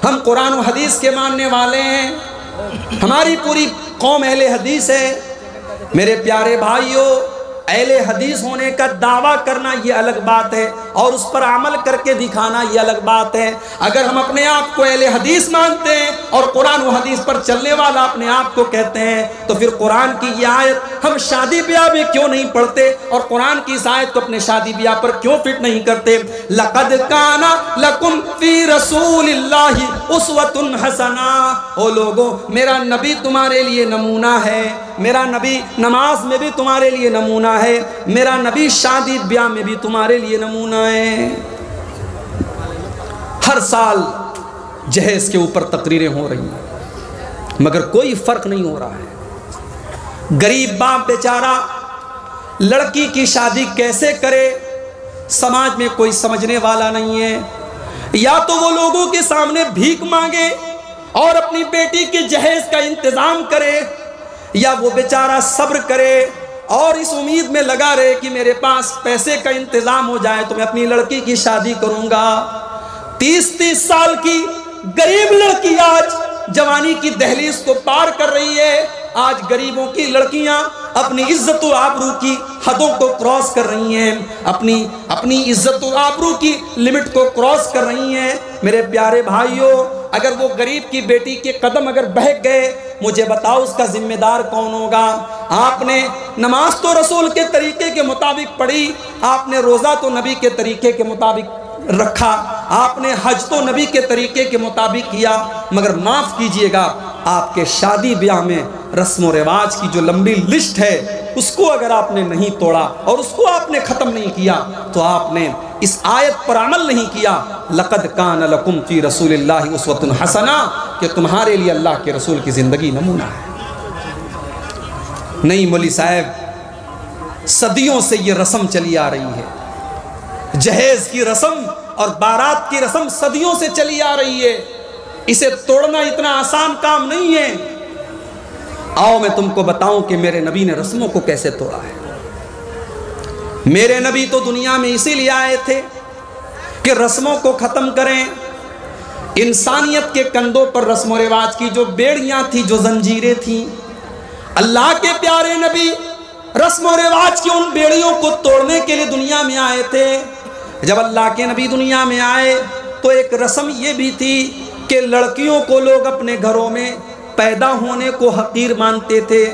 हम कुरान हदीस के मानने वाले हैं। हमारी पूरी कौम अहले हदीस है। मेरे प्यारे भाइयों अहले हदीस होने का दावा करना ये अलग बात है और उस पर अमल करके दिखाना ये अलग बात है। अगर हम अपने आप को अहले हदीस मानते हैं और कुरान व हदीस पर चलने वाला अपने आप को कहते हैं तो फिर कुरान की ये आयत, हम शादी ब्याह में क्यों नहीं पढ़ते और कुरान की इस आयत को अपने शादी ब्याह पर क्यों फिट नहीं करते? लकद काना लकुम फ़ी रसूल उसवतुन हसना। ओ लोगो, मेरा नबी तुम्हारे लिए नमूना है, मेरा नबी नमाज़ में भी तुम्हारे लिए नमूना है, मेरा नबी शादी ब्याह में भी तुम्हारे लिए नमूना है। हर साल जहेज के ऊपर तकरीरें हो रही हैं, मगर कोई फ़र्क नहीं हो रहा है। गरीब बाप बेचारा, लड़की की शादी कैसे करे, समाज में कोई समझने वाला नहीं है। या तो वो लोगों के सामने भीख मांगे और अपनी बेटी के जहेज का इंतज़ाम करे, या वो बेचारा सब्र करे और इस उम्मीद में लगा रहे कि मेरे पास पैसे का इंतज़ाम हो जाए तो मैं अपनी लड़की की शादी करूँगा। तीस तीस साल की गरीब लड़की आज जवानी की दहलीज को पार कर रही है। आज गरीबों की लड़कियाँ अपनी इज़्ज़त आबरू की हदों को क्रॉस कर रही हैं। अपनी अपनी इज़्ज़त आबरू की लिमिट को क्रॉस कर रही हैं। मेरे प्यारे भाइयों, अगर वो गरीब की बेटी के कदम अगर बहक गए, मुझे बताओ उसका जिम्मेदार कौन होगा? आपने नमाज़ तो रसूल के तरीके के मुताबिक पढ़ी, आपने रोज़ा तो नबी के तरीके के मुताबिक रखा। आपने हज तो नबी के तरीके के मुताबिक किया, मगर माफ़ कीजिएगा, आपके शादी ब्याह में रस्म रिवाज की जो लंबी लिस्ट है, उसको अगर आपने नहीं तोड़ा और उसको आपने ख़त्म नहीं किया तो आपने इस आयत पर अमल नहीं किया। लक़द कान लकुम फ़ी रसूल उसवतन हसना, कि तुम्हारे लिए अल्लाह के रसूल की ज़िंदगी नमूना है। नहीं, मोली साहब, सदियों से ये रस्म चली आ रही है। जहेज की रस्म और बारात की रस्म सदियों से चली आ रही है। इसे तोड़ना इतना आसान काम नहीं है। आओ मैं तुमको बताऊँ कि मेरे नबी ने रस्मों को कैसे तोड़ा है। मेरे नबी तो दुनिया में इसीलिए आए थे कि रस्मों को ख़त्म करें। इंसानियत के कंधों पर रस्म रिवाज की जो बेड़ियाँ थी, जो जंजीरें थी, अल्लाह के प्यारे नबी रस्म रिवाज की उन बेड़ियों को तोड़ने के लिए दुनिया में आए थे। जब अल्लाह के नबी दुनिया में आए तो एक रस्म ये भी थी कि लड़कियों को लोग अपने घरों में पैदा होने को हकीर मानते थे।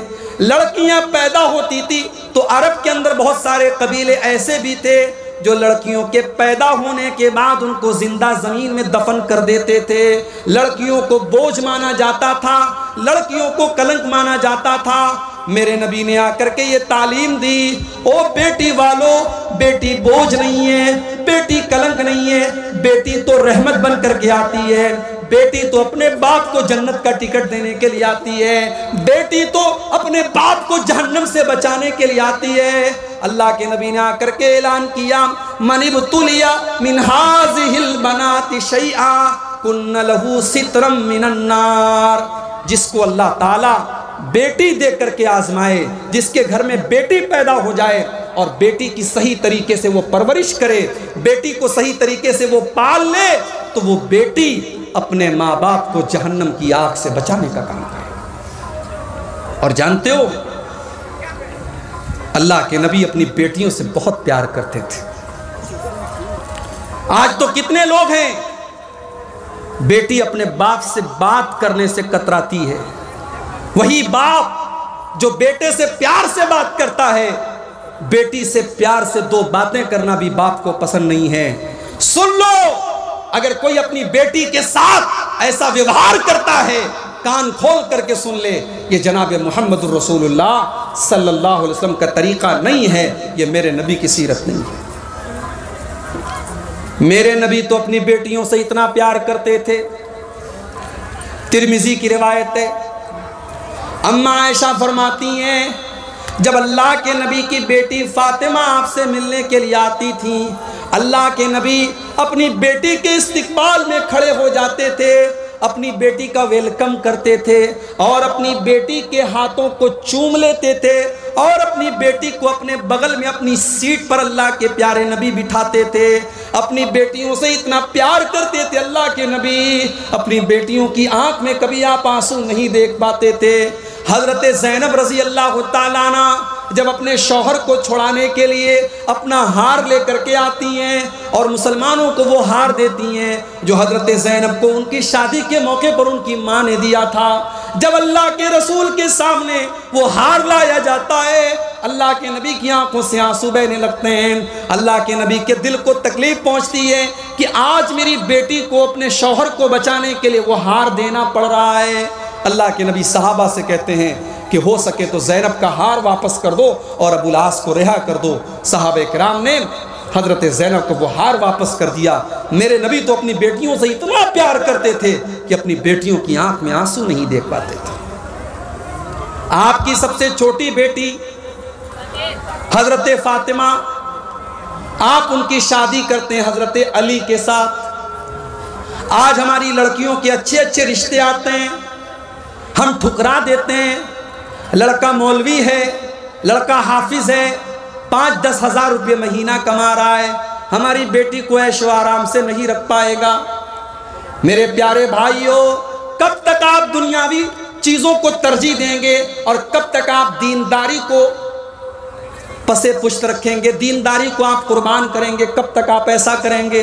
लड़कियाँ पैदा होती थी तो अरब के अंदर बहुत सारे कबीले ऐसे भी थे जो लड़कियों के पैदा होने के बाद उनको ज़िंदा ज़मीन में दफन कर देते थे। लड़कियों को बोझ माना जाता था, लड़कियों को कलंक माना जाता था। मेरे नबी ने आकर के ये तालीम दी, ओ बेटी वालों, बेटी बोझ नहीं है, बेटी कलंक नहीं है, बेटी तो रहमत बन करके आती है, बेटी तो अपने बाप को जन्नत का टिकट देने के लिए आती है, बेटी तो अपने बाप को जहन्नम से बचाने के लिए आती है। अल्लाह के नबी ने आकर के ऐलान किया मनिब तुलिया मिनहाज हिल बनाती शैआ कुन्न लहू सितरम मिनन्नार। जिसको अल्लाह ताला बेटी दे करके आजमाए, जिसके घर में बेटी पैदा हो जाए और बेटी की सही तरीके से वो परवरिश करे, बेटी को सही तरीके से वो पाल ले तो वो बेटी अपने माँ बाप को जहन्नम की आग से बचाने का काम करे। और जानते हो, अल्लाह के नबी अपनी बेटियों से बहुत प्यार करते थे। आज तो कितने लोग हैं? बेटी अपने बाप से बात करने से कतराती है। वही बाप जो बेटे से प्यार से बात करता है, बेटी से प्यार से दो बातें करना भी बाप को पसंद नहीं है। सुन लो, अगर कोई अपनी बेटी के साथ ऐसा व्यवहार करता है, कान खोल करके सुन ले, ये जनाब मोहम्मद रसूलुल्लाह सल्लल्लाहु अलैहि वसल्लम का तरीका नहीं है, ये मेरे नबी की सीरत नहीं है। मेरे नबी तो अपनी बेटियों से इतना प्यार करते थे। तिरमिजी की रिवायत है अम्मा आयशा फरमाती हैं, जब अल्लाह के नबी की बेटी फातिमा आपसे मिलने के लिए आती थी, अल्लाह के नबी अपनी बेटी के इस्तकबाल में खड़े हो जाते थे, अपनी बेटी का वेलकम करते थे और अपनी बेटी के हाथों को चूम लेते थे और अपनी बेटी को अपने बगल में अपनी सीट पर अल्लाह के प्यारे नबी बिठाते थे। अपनी बेटियों से इतना प्यार करते थे अल्लाह के नबी, अपनी बेटियों की आँख में कभी आप आँसू नहीं देख पाते थे। हज़रत जैनब रज़ी अल्लाह तालाना जब अपने शौहर को छुड़ाने के लिए अपना हार लेकर के आती हैं और मुसलमानों को वो हार देती हैं, जो हज़रत जैनब को उनकी शादी के मौके पर उनकी माँ ने दिया था। जब अल्लाह के रसूल के सामने वो हार लाया जाता है, अल्लाह के नबी की आँखों से आँसू बहने लगते हैं। अल्लाह के नबी के दिल को तकलीफ़ पहुँचती है कि आज मेरी बेटी को अपने शौहर को बचाने के लिए वो हार देना पड़ रहा है। अल्लाह के नबी साहबा से कहते हैं कि हो सके तो जैनब का हार वापस कर दो और अबुलास को रिहा कर दो। साहब कराम ने हज़रत जैनब को वो हार वापस कर दिया। मेरे नबी तो अपनी बेटियों से इतना प्यार करते थे कि अपनी बेटियों की आँख में आँसू नहीं देख पाते थे। आपकी सबसे छोटी बेटी, हज़रत फातिमा, आप उनकी शादी करते हैं हज़रत अली के साथ। आज हमारी लड़कियों के अच्छे अच्छे रिश्ते आते हैं। हम ठुकरा देते हैं। लड़का मौलवी है, लड़का हाफिज है, पाँच दस हज़ार रुपये महीना कमा रहा है। हमारी बेटी को ऐशो आराम से नहीं रख पाएगा। मेरे प्यारे भाइयों, कब तक आप दुनियावी चीज़ों को तरजीह देंगे और कब तक आप दीनदारी को पसे पुष्ट रखेंगे, दीनदारी को आप कुर्बान करेंगे, कब तक आप ऐसा करेंगे?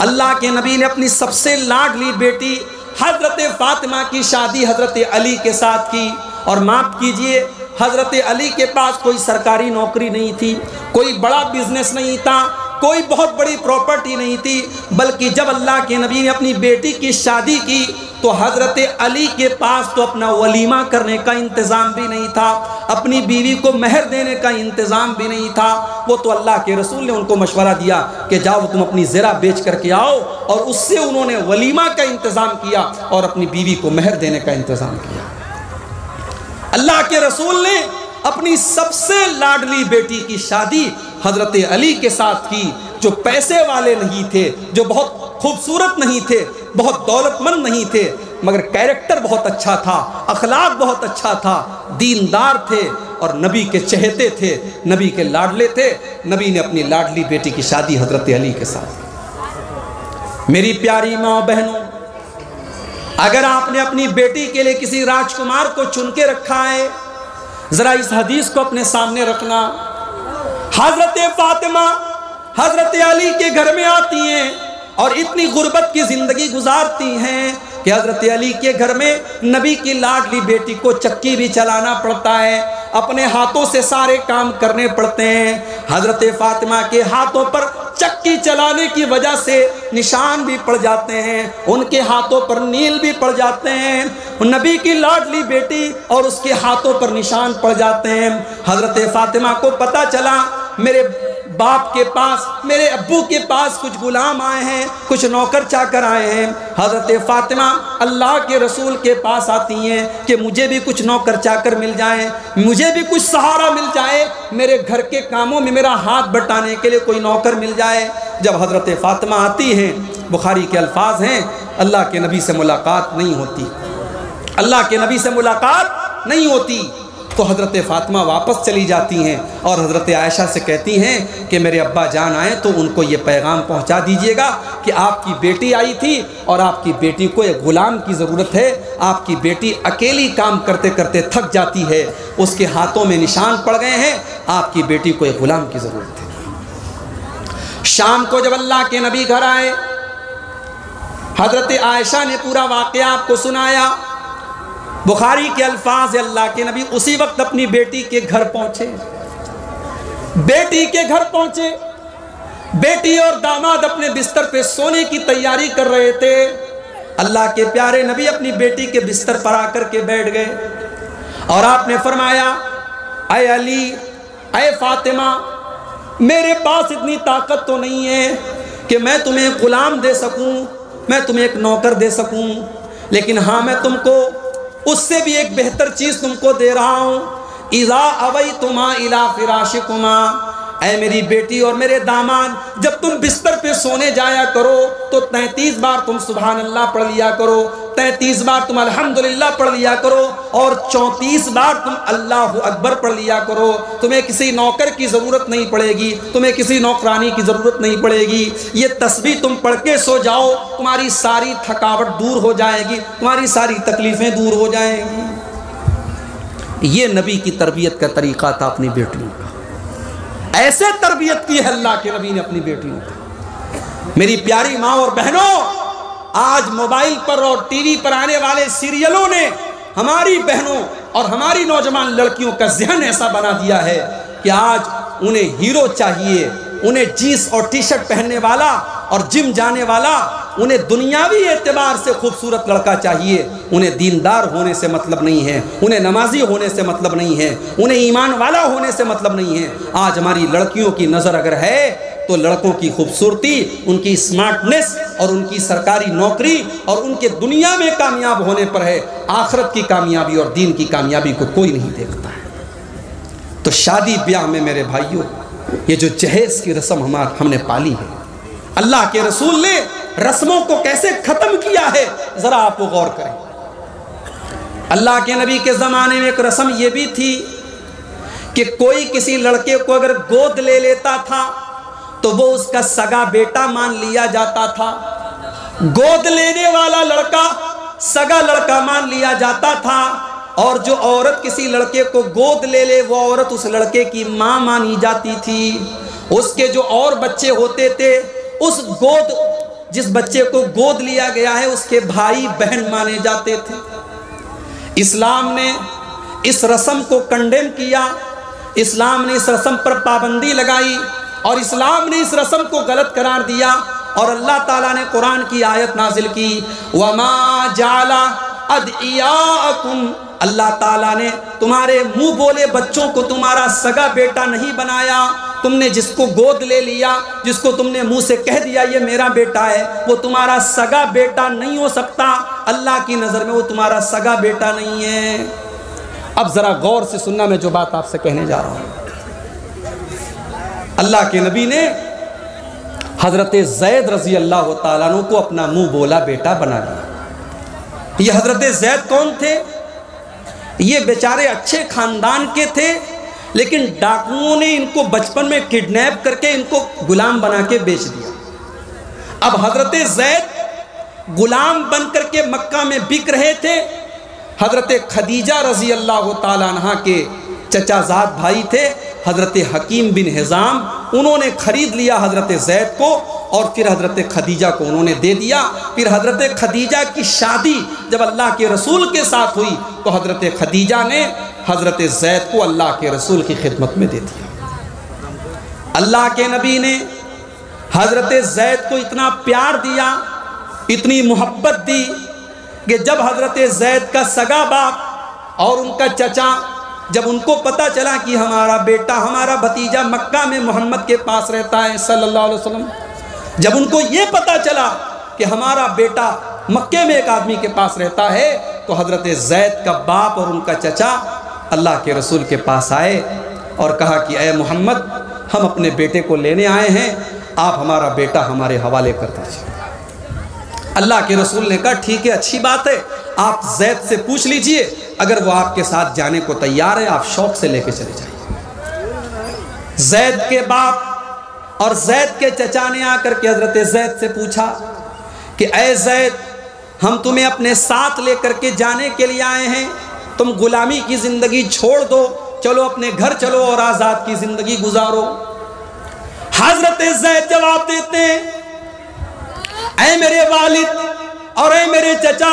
अल्लाह के नबी ने अपनी सबसे लाडली बेटी हज़रत फ़ातिमा की शादी हज़रत अली के साथ की। और माफ़ कीजिए, हज़रत अली के पास कोई सरकारी नौकरी नहीं थी, कोई बड़ा बिज़नेस नहीं था कोई बहुत बड़ी प्रॉपर्टी नहीं थी, बल्कि जब अल्लाह के नबी ने अपनी बेटी की शादी की तो हज़रत अली के पास तो अपना वलीमा करने का इंतज़ाम भी नहीं था, अपनी बीवी को महर देने का इंतज़ाम भी नहीं था। वो तो अल्लाह के रसूल ने उनको मशवरा दिया कि जाओ तुम अपनी ज़रा बेच करके आओ, और उससे उन्होंने वलीमा का इंतज़ाम किया और अपनी बीवी को महर देने का इंतज़ाम किया। अल्लाह के रसूल ने अपनी सबसे लाडली बेटी की शादी हज़रत अली के साथ की, जो पैसे वाले नहीं थे, जो बहुत खूबसूरत नहीं थे, बहुत दौलतमंद नहीं थे, मगर कैरेक्टर बहुत अच्छा था, अखलाक बहुत अच्छा था, दीनदार थे और नबी के चहेते थे, नबी के लाडले थे, नबी ने अपनी लाडली बेटी की शादी हज़रत अली के साथ मेरी प्यारी माँ बहनों, अगर आपने अपनी बेटी के लिए किसी राजकुमार को चुन के रखा है ज़रा इस हदीस को अपने सामने रखना। हज़रत फातिमा, हज़रत अली के घर में आती हैं और इतनी गुर्बत की ज़िंदगी गुजारती हैं कि हज़रत अली के घर में नबी की लाडली बेटी को चक्की भी चलाना पड़ता है, अपने हाथों से सारे काम करने पड़ते हैं। हज़रत फातिमा के हाथों पर चक्की चलाने की वजह से निशान भी पड़ जाते हैं, उनके हाथों पर नील भी पड़ जाते हैं। नबी की लाडली बेटी और उसके हाथों पर निशान पड़ जाते हैं। हज़रत फातिमा को पता चला, मेरे बाप के पास, मेरे अब्बू के पास कुछ गुलाम आए हैं, कुछ नौकर चाकर आए हैं। हज़रत फ़ातिमा अल्लाह के रसूल के पास आती हैं कि मुझे भी कुछ नौकर चाकर मिल जाए, मुझे भी कुछ सहारा मिल जाए, मेरे घर के कामों में मेरा हाथ बटाने के लिए कोई नौकर मिल जाए। जब हज़रत फ़ातिमा आती हैं, बुखारी के अल्फाज हैं, अल्लाह के नबी से मुलाकात नहीं होती। अल्लाह के नबी से मुलाकात नहीं होती। तो हज़रत फ़ातिमा वापस चली जाती हैं और हज़रत आयशा से कहती हैं कि मेरे अब्बा जान आए तो उनको ये पैगाम पहुँचा दीजिएगा कि आपकी बेटी आई थी और आपकी बेटी को एक ग़ुलाम की ज़रूरत है। आपकी बेटी अकेली काम करते करते थक जाती है। उसके हाथों में निशान पड़ गए हैं। आपकी बेटी को एक ग़ुलाम की ज़रूरत है। शाम को जब अल्लाह के नबी घर आए, हज़रत आयशा ने पूरा वाक़ आपको सुनाया। बुखारी के अल्फाज अल्लाह के नबी, उसी वक्त अपनी बेटी के घर पहुँचे। बेटी के घर पहुँचे। बेटी और दामाद अपने बिस्तर पे सोने की तैयारी कर रहे थे। अल्लाह के प्यारे नबी अपनी बेटी के बिस्तर पर आकर के बैठ गए। और आपने फरमाया अय अली अय फातिमा, मेरे पास इतनी ताकत तो नहीं है कि मैं तुम्हें गुलाम दे सकूँ, मैं तुम्हें एक नौकर दे सकूँ, लेकिन हाँ मैं तुमको उससे भी एक बेहतर चीज़ तुमको दे रहा हूँ। इज़ा अवई तुमा इला फिराशिकुमा। ऐ मेरी बेटी और मेरे दामाद जब तुम बिस्तर पे सोने जाया करो तो तैंतीस बार तुम सुबह अल्लाह पढ़ लिया करो, तैंतीस बार तुम अल्हम्दुलिल्लाह पढ़ लिया करो, और चौंतीस बार तुम अल्लाह अकबर पढ़ लिया करो। तुम्हें किसी नौकर की ज़रूरत नहीं पड़ेगी, तुम्हें किसी नौकरानी की ज़रूरत नहीं पड़ेगी। ये तस्वीर तुम पढ़ के सो जाओ, तुम्हारी सारी थकावट दूर हो जाएगी, तुम्हारी सारी तकलीफ़ें दूर हो जाएँगी। ये नबी की तरबियत का तरीक़ा था अपनी बेटियों का। ऐसे तरबियत की है अल्लाह के नबी ने अपनी बेटियों को मेरी प्यारी माँ और बहनों, आज मोबाइल पर और टीवी पर आने वाले सीरियलों ने हमारी बहनों और हमारी नौजवान लड़कियों का जहन ऐसा बना दिया है कि आज उन्हें हीरो चाहिए। उन्हें जीन्स और टी शर्ट पहनने वाला और जिम जाने वाला, उन्हें दुनियावी एतबार से खूबसूरत लड़का चाहिए। उन्हें दीनदार होने से मतलब नहीं है, उन्हें नमाजी होने से मतलब नहीं है, उन्हें ईमान वाला होने से मतलब नहीं है। आज हमारी लड़कियों की नज़र अगर है तो लड़कों की खूबसूरती, उनकी स्मार्टनेस और उनकी सरकारी नौकरी और उनके दुनिया में कामयाब होने पर है। आखरत की कामयाबी और दीन की कामयाबी को कोई नहीं देखता है। तो शादी ब्याह में मेरे भाइयों ये जो जहेज की रस्म हमार हमने पाली है। अल्लाह के रसूल ने रस्मों को कैसे ख़त्म किया है, ज़रा आप गौर करें। अल्लाह के नबी के ज़माने में एक रस्म ये भी थी कि कोई किसी लड़के को अगर गोद ले लेता था तो वो उसका सगा बेटा मान लिया जाता था। गोद लेने वाला लड़का सगा लड़का मान लिया जाता था। और जो औरत किसी लड़के को गोद ले ले, वो औरत उस लड़के की माँ मानी जाती थी। उसके जो और बच्चे होते थे, उस गोद, जिस बच्चे को गोद लिया गया है, उसके भाई बहन माने जाते थे। इस्लाम ने इस रस्म को कंडेम किया। इस्लाम ने इस रस्म पर पाबंदी लगाई और इस्लाम ने इस रस्म को गलत करार दिया और अल्लाह ताला ने कुरान की आयत नाजिल की, वमा जाला अदियाकुम अल्लाह ताला ने तुम्हारे मुँह बोले बच्चों को तुम्हारा सगा बेटा नहीं बनाया। तुमने जिसको गोद ले लिया, जिसको तुमने मुँह से कह दिया, ये मेरा बेटा है, वो तुम्हारा सगा बेटा नहीं हो सकता। अल्लाह की नज़र में वो तुम्हारा सगा बेटा नहीं है। अब ज़रा गौर से सुनना मैं जो बात आपसे कहने जा रहा हूँ। अल्लाह के नबी ने हज़रत जैद रज़ी अल्लाह तु को अपना मुँह बोला, बेटा बना लिया ये हज़रत जैद कौन थे? ये बेचारे अच्छे ख़ानदान के थे, लेकिन डाकुओं ने इनको बचपन में किडनैप करके इनको गुलाम बना के बेच दिया। अब हज़रत जैद गुलाम बन करके मक्का में बिक रहे थे। हज़रत खदीजा रज़ी अल्लाह तहा के चचाजाद भाई थे, हज़रत हकीम बिन हिज़ाम, उन्होंने ख़रीद लिया हज़रत जैद को। और फिर हज़रत खदीजा को उन्होंने दे दिया। फिर हज़रत खदीजा की शादी जब अल्लाह के रसूल के साथ हुई तो हज़रत खदीजा ने हज़रत जैद को अल्लाह के रसूल की खिदमत में दे दिया। अल्लाह के नबी ने हज़रत जैद को इतना प्यार दिया, इतनी मोहब्बत दी कि जब हज़रत जैद का सगा बाप और उनका चचा, जब उनको पता चला कि हमारा बेटा, हमारा भतीजा मक्का में मोहम्मद के पास रहता है सल्लल्लाहु अलैहि वसल्लम जब उनको ये पता चला कि हमारा बेटा मक्के में एक आदमी के पास रहता है तो हज़रत जैद का बाप और उनका चचा अल्लाह के रसूल के पास आए और कहा कि अय मोहम्मद, हम अपने बेटे को लेने आए हैं, आप हमारा बेटा हमारे हवाले कर दीजिए। अल्लाह के रसूल ने कहा, ठीक है, अच्छी बात है, आप जैद से पूछ लीजिए, अगर वो आपके साथ जाने को तैयार है, आप शौक से लेके चले जाइए। जैद के बाप और जैद के चचा ने आकर के हज़रत जैद से पूछा कि अय जैद, हम तुम्हें अपने साथ लेकर के जाने के लिए आए हैं। तुम गुलामी की ज़िंदगी छोड़ दो। चलो अपने घर चलो और आज़ाद की ज़िंदगी गुजारो। हज़रत जैद जवाब देते हैं मेरे वालिद और ऐ मेरे चचा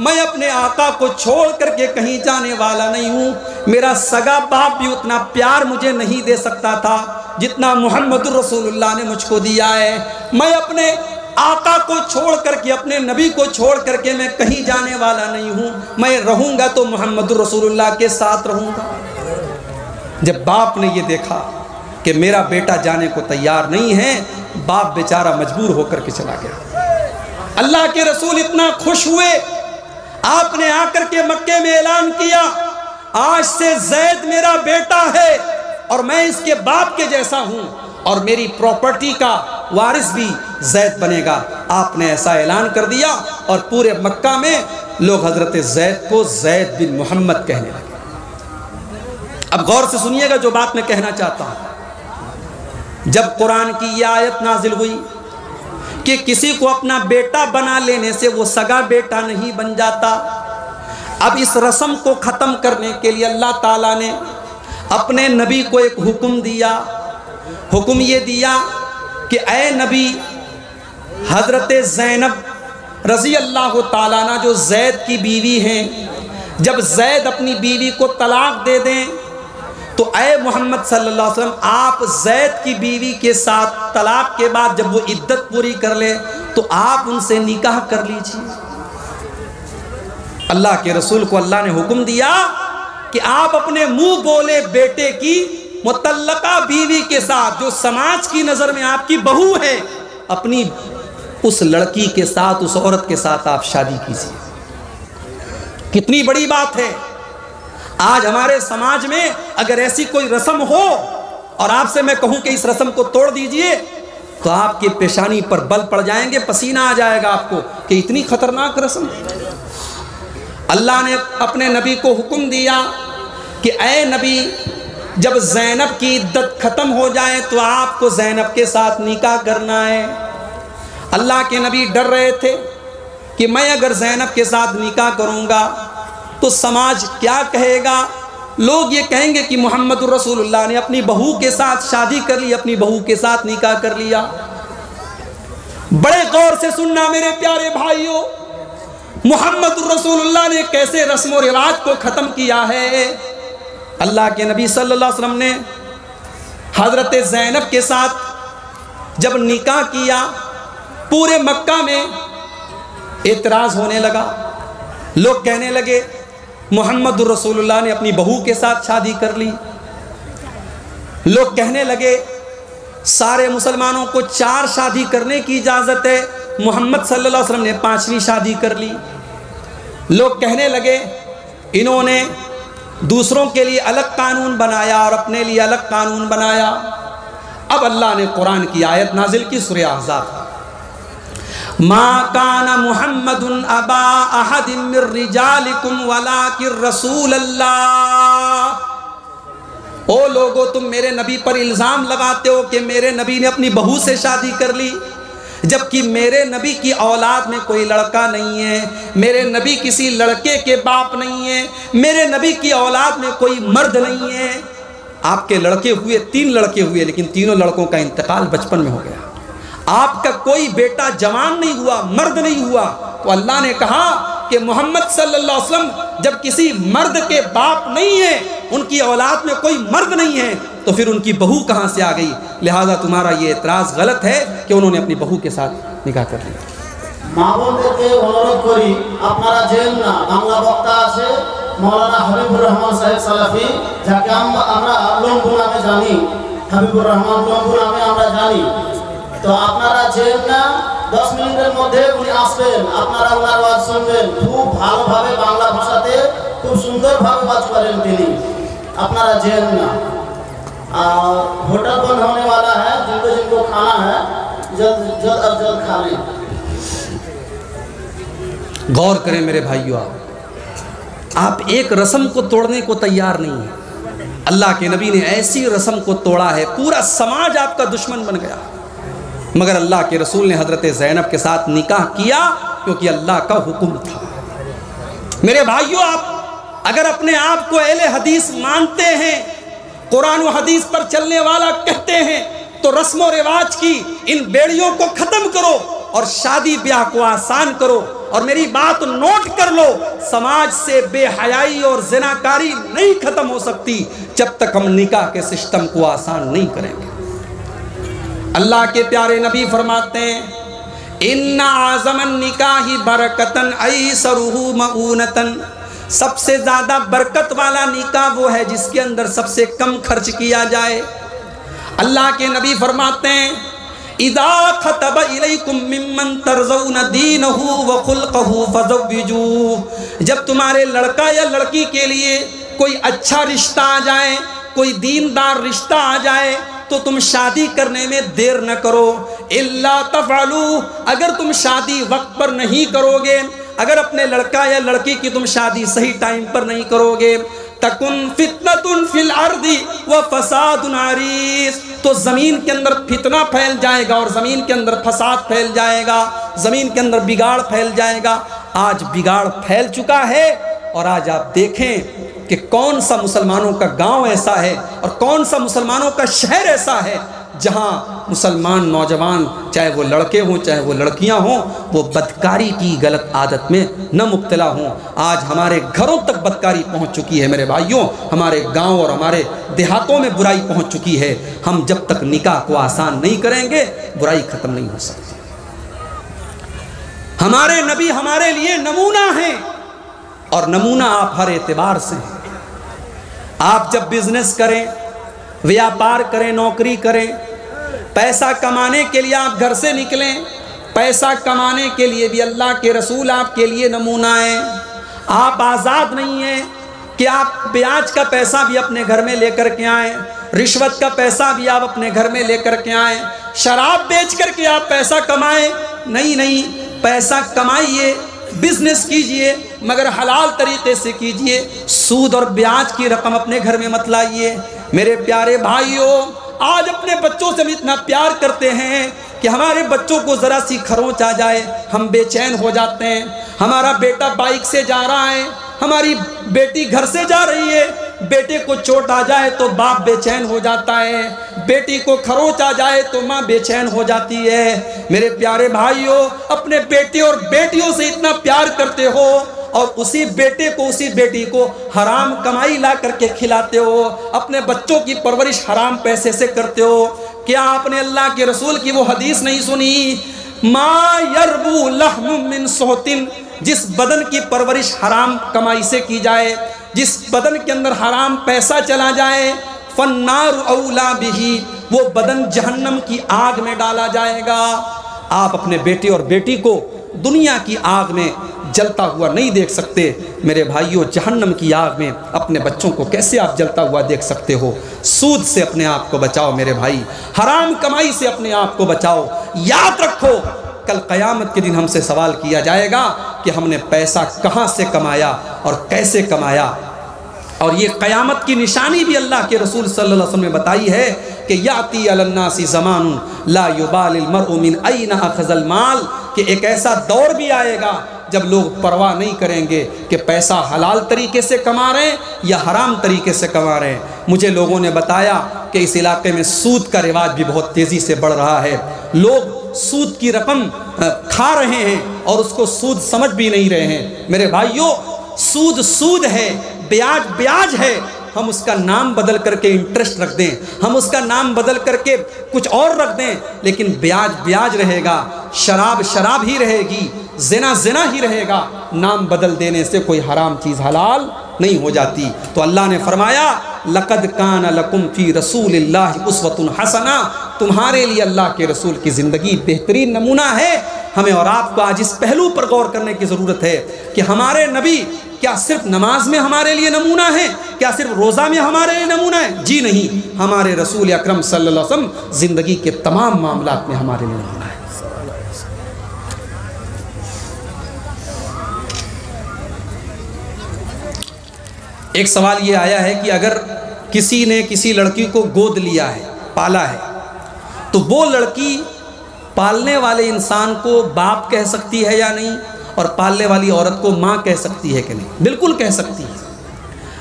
मैं अपने आका को छोड़ करके कहीं जाने वाला नहीं हूँ। मेरा सगा बाप भी उतना प्यार मुझे नहीं दे सकता था, जितना मोहम्मद रसूलुल्लाह ने मुझको दिया है। मैं अपने आका को छोड़ करके, अपने नबी को छोड़ करके मैं कहीं जाने वाला नहीं हूँ। मैं रहूँगा तो मोहम्मद रसूलुल्लाह के साथ रहूँगा। जब बाप ने ये देखा कि मेरा बेटा जाने को तैयार नहीं है, बाप बेचारा मजबूर होकर के चला गया। अल्लाह के रसूल इतना खुश हुए आपने आकर के मक्के में ऐलान किया, आज से जैद मेरा बेटा है और मैं इसके बाप के जैसा हूँ और मेरी प्रॉपर्टी का वारिस भी जैद बनेगा। आपने ऐसा ऐलान कर दिया और पूरे मक्का में लोग हज़रत जैद को जैद बिन मोहम्मद कहने लगे। अब गौर से सुनिएगा जो बात मैं कहना चाहता हूँ। जब कुरान की यह आयत नाजिल हुई कि किसी को अपना बेटा बना लेने से वो सगा बेटा नहीं बन जाता। अब इस रस्म को ख़त्म करने के लिए अल्लाह ताला ने अपने नबी को एक हुक्म दिया। हुक्म ये दिया कि ए नबी, हज़रत ज़ैनब रज़ी अल्लाह तालाना जो जैद की बीवी हैं, जब जैद अपनी बीवी को तलाक दे दें तो अय मोहम्मद वसल्लम, आप जैद की बीवी के साथ तलाक के बाद जब वो इद्दत पूरी कर ले तो आप उनसे निकाह कर लीजिए। अल्लाह के रसूल को अल्लाह ने हुक्म दिया कि आप अपने मुँह बोले बेटे की मुतलका बीवी के साथ, जो समाज की नज़र में आपकी बहू है, अपनी उस लड़की के साथ, उस औरत के साथ आप शादी कीजिए। कितनी बड़ी बात है। आज हमारे समाज में अगर ऐसी कोई रस्म हो और आपसे मैं कहूँ कि इस रस्म को तोड़ दीजिए तो आपकी पेशानी पर बल पड़ जाएँगे, पसीना आ जाएगा आपको कि इतनी खतरनाक रस्म। अल्लाह ने अपने नबी को हुक्म दिया कि अय नबी, जब जैनब की इद्दत ख़त्म हो जाए तो आपको जैनब के साथ निकाह करना है। अल्लाह के नबी डर रहे थे कि मैं अगर जैनब के साथ निकाह करूँगा तो समाज क्या कहेगा? लोग ये कहेंगे कि मोहम्मद रसूलुल्लाह ने अपनी बहू के साथ शादी कर ली, अपनी बहू के साथ निकाह कर लिया। बड़े गौर से सुनना मेरे प्यारे भाइयों मोहम्मद रसूलुल्लाह ने कैसे रस्म रिवाज को ख़त्म किया है? अल्लाह के नबी सल्लल्लाहु अलैहि वसल्लम ने हज़रत ज़ैनब के साथ जब निकाह किया, पूरे मक्का में एतराज़ होने लगा। लोग कहने लगे मोहम्मद रसूलुल्लाह ने अपनी बहू के साथ शादी कर ली। लोग कहने लगे, सारे मुसलमानों को चार शादी करने की इजाज़त है। मोहम्मद सल्लल्लाहु अलैहि वसल्लम ने पांचवी शादी कर ली। लोग कहने लगे, इन्होंने दूसरों के लिए अलग कानून बनाया और अपने लिए अलग कानून बनाया। अब अल्लाह ने कुरान की आयत नाजिल की सुर आज़ाद ओ लोगो, तुम मेरे नबी पर इल्ज़ाम लगाते हो कि मेरे नबी ने अपनी बहू से शादी कर ली, जबकि मेरे नबी की औलाद में कोई लड़का नहीं है, मेरे नबी किसी लड़के के बाप नहीं है, मेरे नबी की औलाद में कोई मर्द नहीं है। आपके लड़के हुए, तीन लड़के हुए, लेकिन तीनों लड़कों का इंतकाल बचपन में हो गया। आपका कोई बेटा जवान नहीं हुआ मर्द नहीं हुआ तो अल्लाह ने कहा कि मोहम्मद सल्लल्लाहु अलैहि वसल्लम जब किसी मर्द के बाप नहीं है उनकी औलाद में कोई मर्द नहीं है तो फिर उनकी बहू कहाँ से आ गई लिहाजा तुम्हारा ये एतराज़ गलत है कि उन्होंने अपनी बहू के साथ निकाह कर लिया মা বোনদেরকে অনুরোধ করি আপনারা যেন না বাংলা বক্তা আছে মৌলানা হাবিবুর রহমান সাহেব সালাফি যাকে আম- আমরা লম্বু নামে জানি হাবিবুর রহমান লম্বু নামে আমরা জানি তো আপনারা যেন না দশ মিনিটের মধ্যে উনি আসবেন আপনারা ওনার ওয়াজ শুনবেন খুব ভালোভাবে বাংলা ভাষাতে খুব সুন্দরভাবে ওয়াজ করেন তিনি আপনারা যেন না और होटल बंद होने वाला है जिनको जिनको खाना है जल्द जल्द अब जल्द खा लें गौर करें मेरे भाइयों आप आप एक रस्म को तोड़ने को तैयार नहीं है अल्लाह के नबी ने ऐसी रस्म को तोड़ा है पूरा समाज आपका दुश्मन बन गया मगर अल्लाह के रसूल ने हज़रत ज़ैनब के साथ निकाह किया क्योंकि अल्लाह का हुक्म था। मेरे भाइयों, आप अगर अपने आप को अहले हदीस मानते हैं, कुरान हदीस पर चलने वाला कहते हैं तो रस्म व रिवाज की इन बेड़ियों को ख़त्म करो और शादी ब्याह को आसान करो और मेरी बात नोट कर लो। समाज से बेहयाई और जिनाकारी नहीं ख़त्म हो सकती जब तक हम निकाह के सिस्टम को आसान नहीं करेंगे। अल्लाह के प्यारे नबी फरमाते हैं, इन्ना आजमन निकाही बरकतन सरूहू मऊनतन। सबसे ज़्यादा बरकत वाला निकाह वो है जिसके अंदर सबसे कम खर्च किया जाए। अल्लाह के नबी फरमाते हैं इदा खतब इलैकुम तरजौन दीनहु व जब तुम्हारे लड़का या लड़की के लिए कोई अच्छा रिश्ता आ जाए, कोई दीनदार रिश्ता आ जाए तो तुम शादी करने में देर न करो। इल्ला तफालू अगर तुम शादी वक्त पर नहीं करोगे, अगर अपने लड़का या लड़की की तुम शादी सही टाइम पर नहीं करोगे, तकुन फितनतुन फिल अर्दी व फसाद नारीस तो ज़मीन के अंदर फितना फैल जाएगा और ज़मीन के अंदर फसाद फैल जाएगा, ज़मीन के अंदर बिगाड़ फैल जाएगा। आज बिगाड़ फैल चुका है और आज आप देखें कि कौन सा मुसलमानों का गाँव ऐसा है और कौन सा मुसलमानों का शहर ऐसा है जहाँ मुसलमान नौजवान, चाहे वो लड़के हों, चाहे वो लड़कियाँ हों, वो बदकारी की गलत आदत में न मुब्तला हों। आज हमारे घरों तक बदकारी पहुँच चुकी है मेरे भाइयों। हमारे गाँव और हमारे देहातों में बुराई पहुँच चुकी है। हम जब तक निकाह को आसान नहीं करेंगे, बुराई ख़त्म नहीं हो सकती। हमारे नबी हमारे लिए नमूना हैं और नमूना आप हर एतबार से हैं। आप जब बिज़नेस करें, व्यापार करें, नौकरी करें, पैसा कमाने के लिए आप घर से निकलें, पैसा कमाने के लिए भी अल्लाह के रसूल आपके लिए नमूना है। आप आज़ाद नहीं हैं कि आप ब्याज का पैसा भी अपने घर में लेकर के आएँ, रिश्वत का पैसा भी आप अपने घर में लेकर के आएँ, शराब बेच करके आप पैसा कमाएँ। नहीं नहीं, पैसा कमाइए बिज़नेस कीजिए, मगर हलाल तरीके से कीजिए। सूद और ब्याज की रकम अपने घर में मत लाइए। मेरे प्यारे भाइयों, आज अपने बच्चों से हम इतना प्यार करते हैं कि हमारे बच्चों को ज़रा सी खरोंच आ जाए, हम बेचैन हो जाते हैं। हमारा बेटा बाइक से जा रहा है, हमारी बेटी घर से जा रही है बेटे को चोट आ जाए तो बाप बेचैन हो जाता है। बेटी को खरोच आ जाए तो माँ बेचैन हो जाती है। मेरे प्यारे भाइयों, अपने बेटे और बेटियों से इतना प्यार करते हो और उसी बेटे को, उसी बेटी को हराम कमाई ला करके खिलाते हो। अपने बच्चों की परवरिश हराम पैसे से करते हो। क्या आपने अल्लाह के रसूल की वो हदीस नहीं सुनी? माँ यरबू लहम मिन सोहतिन, जिस बदन की परवरिश हराम कमाई से की जाए। जिस बदन के अंदर हराम पैसा चला जाए, फन्नार औला बिही, वो बदन जहन्नम की आग में डाला जाएगा। आप अपने बेटे और बेटी को दुनिया की आग में जलता हुआ नहीं देख सकते। मेरे भाइयों, जहन्नम की आग में अपने बच्चों को कैसे आप जलता हुआ देख सकते हो? सूद से अपने आप को बचाओ मेरे भाई। हराम कमाई से अपने आप को बचाओ। याद रखो कल क़यामत के दिन हमसे सवाल किया जाएगा कि हमने पैसा कहाँ से कमाया और कैसे कमाया। और ये क़यामत की निशानी भी अल्लाह के रसूल सल्लल्लाहु अलैहि वसल्लम ने बताई है कि याती अलन्नासी ज़मान ला युबालिन अईना अखज़ल माल, कि एक ऐसा दौर भी आएगा जब लोग परवाह नहीं करेंगे कि पैसा हलाल तरीके से कमा रहे हैं या हराम तरीके से कमा रहे हैं। मुझे लोगों ने बताया कि इस इलाके में सूद का रिवाज भी बहुत तेज़ी से बढ़ रहा है। लोग सूद की रकम खा रहे हैं और उसको सूद समझ भी नहीं रहे हैं। मेरे भाइयों, सूद सूद है, ब्याज ब्याज है। हम उसका नाम बदल करके इंटरेस्ट रख दें। हम उसका नाम बदल करके कुछ और रख दें, लेकिन ब्याज ब्याज रहेगा, शराब शराब ही रहेगी, जिना जिना ही रहेगा। नाम बदल देने से कोई हराम चीज़ हलाल नहीं हो जाती। तो अल्लाह ने फरमाया, लक़द कान लकुम फ़ी रसूल उसवतुन हसना। तुम्हारे लिए अल्लाह के रसूल की ज़िंदगी बेहतरीन नमूना है। हमें और आपको आज इस पहलू पर गौर करने की ज़रूरत है कि हमारे नबी क्या सिर्फ़ नमाज़ में हमारे लिए नमूना है? क्या सिर्फ़ रोज़ा में हमारे लिए नमूना है? जी नहीं। हमारे रसूल अक्रम वसल्लम ज़िंदगी के तमाम मामला में हमारे लिए नमूना है। एक सवाल ये आया है कि अगर किसी ने किसी लड़की को गोद लिया है, पाला है तो वो लड़की पालने वाले इंसान को बाप कह सकती है या नहीं? और पालने वाली औरत को माँ कह सकती है कि नहीं? बिल्कुल कह सकती है।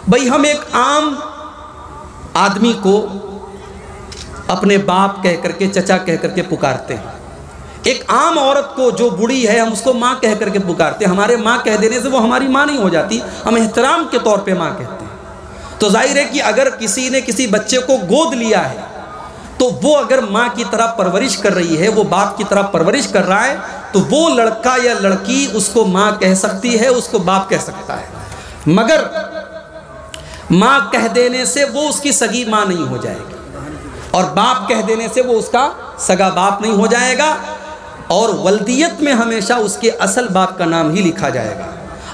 भाई, हम एक आम आदमी को अपने बाप कह करके, चचा कह करके पुकारते हैं। एक आम औरत को जो बुढ़ी है, हम उसको माँ कह करके पुकारते हैं। हमारे माँ कह देने से वो हमारी माँ नहीं हो जाती। हम एहतराम के तौर पे माँ कहते हैं। तो ज़ाहिर है कि अगर किसी ने किसी बच्चे को गोद लिया है तो वो अगर माँ की तरह परवरिश कर रही है, वो बाप की तरह परवरिश कर रहा है तो वो लड़का या लड़की उसको माँ कह सकती है, उसको बाप कह सकता है। मगर माँ कह देने से वो उसकी सगी माँ नहीं हो जाएगी। और बाप कह देने से वो उसका सगा बाप नहीं हो जाएगा। और वल्दियत में हमेशा उसके असल बाप का नाम ही लिखा जाएगा।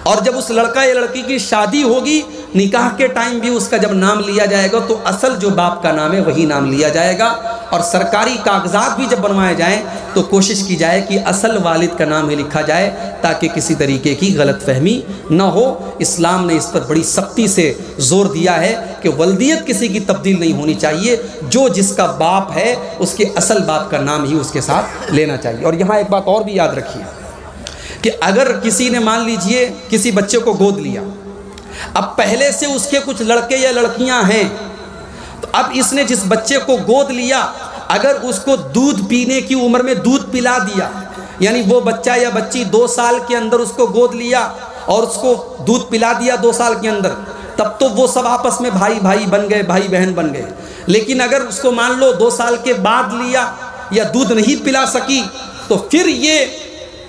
और जब उस लड़का या लड़की की शादी होगी, निकाह के टाइम भी उसका जब नाम लिया जाएगा तो असल जो बाप का नाम है, वही नाम लिया जाएगा। और सरकारी कागजात भी जब बनवाए जाएँ तो कोशिश की जाए कि असल वालिद का नाम ही लिखा जाए, ताकि किसी तरीके की गलत फहमी न हो। इस्लाम ने इस पर बड़ी सख्ती से ज़ोर दिया है कि वल्दियत किसी की तब्दील नहीं होनी चाहिए। जो जिसका बाप है, उसके असल बाप का नाम ही उसके साथ लेना चाहिए। और यहाँ एक बात और भी याद रखिए। कि अगर किसी ने मान लीजिए किसी बच्चे को गोद लिया, अब पहले से उसके कुछ लड़के या लड़कियाँ हैं तो अब इसने जिस बच्चे को गोद लिया, अगर उसको दूध पीने की उम्र में दूध पिला दिया, यानी वो बच्चा या बच्ची दो साल के अंदर उसको गोद लिया और उसको दूध पिला दिया दो साल के अंदर, तब तो वो सब आपस में भाई भाई बन गए भाई बहन बन गए। लेकिन अगर उसको मान लो दो साल के बाद लिया या दूध नहीं पिला सकी तो फिर ये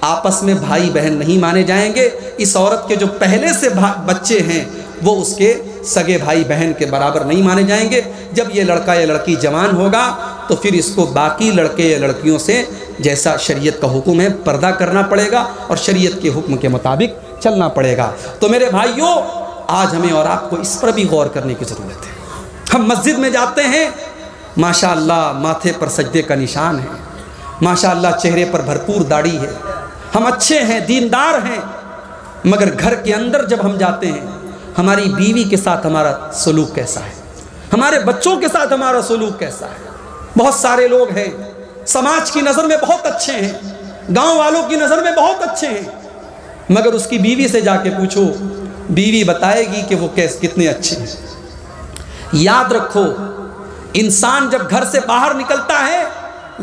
आपस में भाई बहन नहीं माने जाएँगे। इस औरत के जो पहले से बच्चे हैं, वो उसके सगे भाई बहन के बराबर नहीं माने जाएँगे। जब ये लड़का या लड़की जवान होगा तो फिर इसको बाकी लड़के या लड़कियों से जैसा शरीयत का हुक्म है, पर्दा करना पड़ेगा और शरीयत के हुक्म के मुताबिक चलना पड़ेगा। तो मेरे भाइयों, आज हमें और आपको इस पर भी गौर करने की ज़रूरत है। हम मस्जिद में जाते हैं माशा माथे पर सजदे का निशान है। माशा चेहरे पर भरपूर दाढ़ी है। हम अच्छे हैं, दीनदार हैं, मगर घर के अंदर जब हम जाते हैं, हमारी बीवी के साथ हमारा सलूक कैसा है? हमारे बच्चों के साथ हमारा सलूक कैसा है? बहुत सारे लोग हैं, समाज की नज़र में बहुत अच्छे हैं, गाँव वालों की नज़र में बहुत अच्छे हैं, मगर उसकी बीवी से जाके पूछो, बीवी बताएगी कि वो कैसे, कितने अच्छे हैं। याद रखो, इंसान जब घर से बाहर निकलता है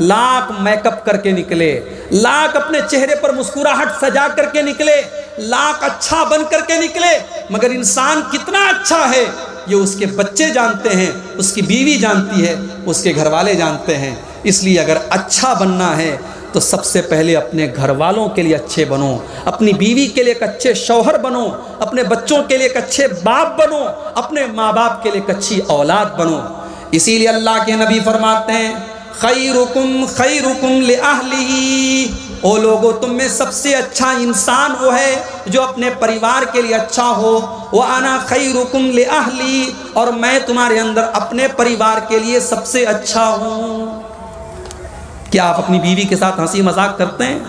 लाख मेकअप करके निकले, लाख अपने चेहरे पर मुस्कुराहट सजा करके निकले, लाख अच्छा बन करके निकले। मगर इंसान कितना अच्छा है, ये उसके बच्चे जानते हैं, उसकी बीवी जानती है, उसके घर वाले जानते हैं। इसलिए अगर अच्छा बनना है तो सबसे पहले अपने घर वालों के लिए अच्छे बनो, अपनी बीवी के लिए एक अच्छे शौहर बनो, अपने बच्चों के लिए एक अच्छे बाप बनो, अपने माँ बाप के लिए एक अच्छी औलाद बनो। इसीलिए अल्लाह के नबी फरमाते हैं खैरुकुम खैरुकुम ले आहली ओ लोगो, तुम में सबसे अच्छा इंसान वो है जो अपने परिवार के लिए अच्छा हो। वो आना खई रुकुम ले आहली और मैं तुम्हारे अंदर अपने परिवार के लिए सबसे अच्छा हूँ। क्या आप अपनी बीवी के साथ हँसी मज़ाक करते हैं?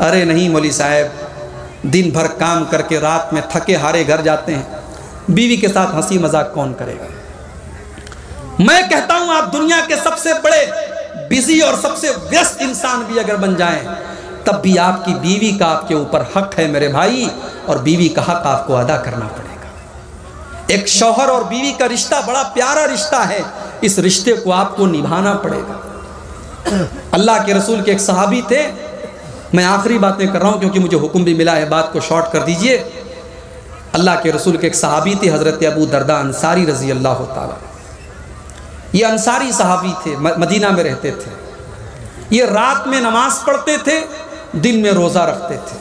अरे नहीं, मौली साहब, दिन भर काम करके रात में थके हारे घर जाते हैं। बीवी के साथ हँसी मज़ाक कौन करेगा? मैं कहता हूँ, आप दुनिया के सबसे बड़े बिज़ी और सबसे व्यस्त इंसान भी अगर बन जाएँ, तब भी आपकी बीवी का आपके ऊपर हक है मेरे भाई, और बीवी का हक आपको अदा करना पड़ेगा। एक शौहर और बीवी का रिश्ता, बड़ा प्यारा रिश्ता है, इस रिश्ते को आपको निभाना पड़ेगा। अल्लाह के रसूल के एक सहाबी थे, मैं आखिरी बातें कर रहा हूँ, क्योंकि मुझे हुक्म भी मिला है, बात को शॉर्ट कर दीजिए। अल्लाह के रसूल के एक सहाबी थे, हज़रत अबू दरदा अंसारी रज़ी अल्लाह ताला। ये अंसारी सहाबी थे मदीना में रहते थे। ये रात में नमाज़ पढ़ते थे, दिन में रोज़ा रखते थे।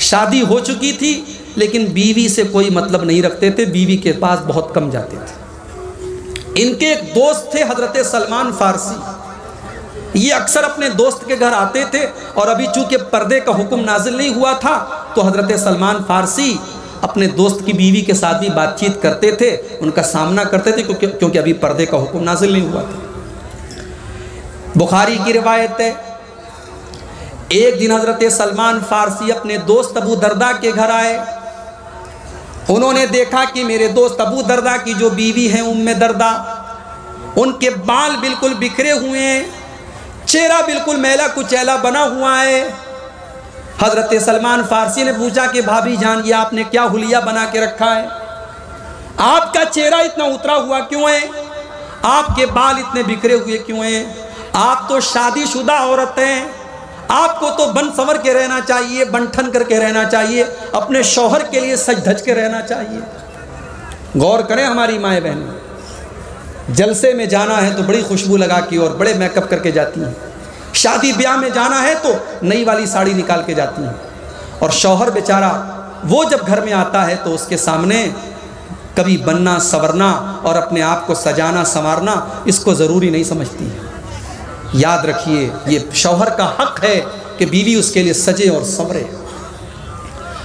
शादी हो चुकी थी, लेकिन बीवी से कोई मतलब नहीं रखते थे, बीवी के पास बहुत कम जाते थे। इनके एक दोस्त थे हज़रत सलमान फ़ारसी। ये अक्सर अपने दोस्त के घर आते थे, और अभी चूँकि पर्दे का हुक्म नाजिल नहीं हुआ था तो हज़रत सलमान फ़ारसी अपने दोस्त की बीवी के साथ भी बातचीत करते थे, उनका सामना करते थे, क्योंकि क्योंकि अभी पर्दे का हुक्म नाजिल नहीं हुआ था। बुखारी की रिवायत है, एक दिन हज़रत सलमान फ़ारसी अपने दोस्त अबू दरदा के घर आए। उन्होंने देखा कि मेरे दोस्त अबू दरदा की जो बीवी हैं, उम्म दरदा, उनके बाल बिल्कुल बिखरे हुए हैं, चेहरा बिल्कुल मैला कुचैला बना हुआ है। हज़रत सलमान फ़ारसी ने पूछा कि, भाभी जान, ये आपने क्या हुलिया बना के रखा है? आपका चेहरा इतना उतरा हुआ क्यों है? आपके बाल इतने बिखरे हुए क्यों हैं? आप तो शादीशुदा औरत हैं। आपको तो बन संवर के रहना चाहिए बनठन करके रहना चाहिए, अपने शौहर के लिए सज धज के रहना चाहिए। गौर करें हमारी माए बहन, जलसे में जाना है तो बड़ी खुशबू लगा के और बड़े मेकअप करके जाती हैं। शादी ब्याह में जाना है तो नई वाली साड़ी निकाल के जाती हैं। और शौहर बेचारा वो जब घर में आता है तो उसके सामने कभी बनना, संवरना और अपने आप को सजाना, संवारना इसको ज़रूरी नहीं समझती। है याद रखिए, ये शौहर का हक है कि बीवी उसके लिए सजे और संवरे।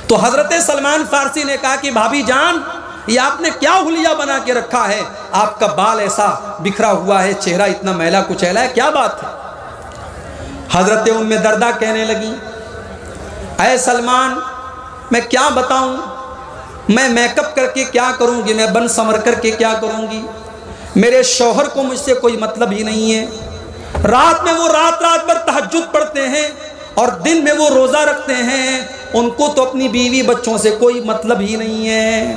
तो हज़रत सलमान फारसी ने कहा कि, भाभी जान, ये आपने क्या हुलिया बना के रखा है? आपका बाल ऐसा बिखरा हुआ है, चेहरा इतना मैला कुचैला है, क्या बात है? हज़रत उम्म दर्दा कहने लगी अय सलमान, मैं क्या बताऊँ? मैं मेकअप करके क्या करूँगी? मैं बन संवर करके क्या करूँगी? मेरे शौहर को मुझसे कोई मतलब ही नहीं है। रात में वो रात रात भर तहजुद पढ़ते हैं और दिन में वो रोज़ा रखते हैं। उनको तो अपनी बीवी बच्चों से कोई मतलब ही नहीं है।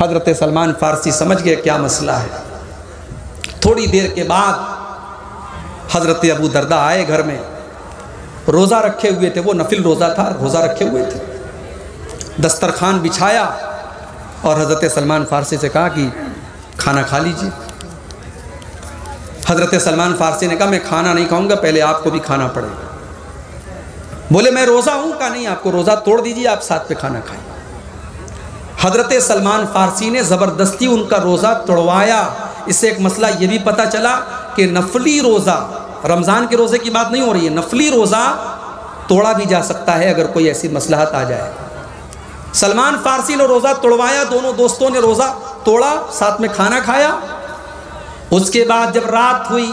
हज़रत सलमान फ़ारसी समझ गए क्या मसला है। थोड़ी देर के बाद हज़रत अबू दरदा आए घर में, रोज़ा रखे हुए थे, वो नफिल रोज़ा था, रोज़ा रखे हुए थे। दस्तरखान बिछाया और हज़रत सलमान फ़ारसी से कहा कि खाना खा लीजिए। हज़रत सलमान फ़ारसी ने कहा, मैं खाना नहीं खाऊँगा, पहले आपको भी खाना पड़ेगा। बोले, मैं रोज़ा हूँ का नहीं, आपको रोज़ा तोड़ दीजिए, आप साथ पे खाना खाइए। हज़रत सलमान फ़ारसी ने ज़बरदस्ती उनका रोज़ा तोड़वाया। इससे एक मसला ये भी पता चला कि नफली रोज़ा, रमज़ान के रोज़े की बात नहीं हो रही है, नफली रोज़ा तोड़ा भी जा सकता है अगर कोई ऐसी मसलहत आ जाए। सलमान फ़ारसी ने रोज़ा तोड़वाया, दोनों दोस्तों ने रोज़ा तोड़ा, साथ में खाना खाया। उसके बाद जब रात हुई,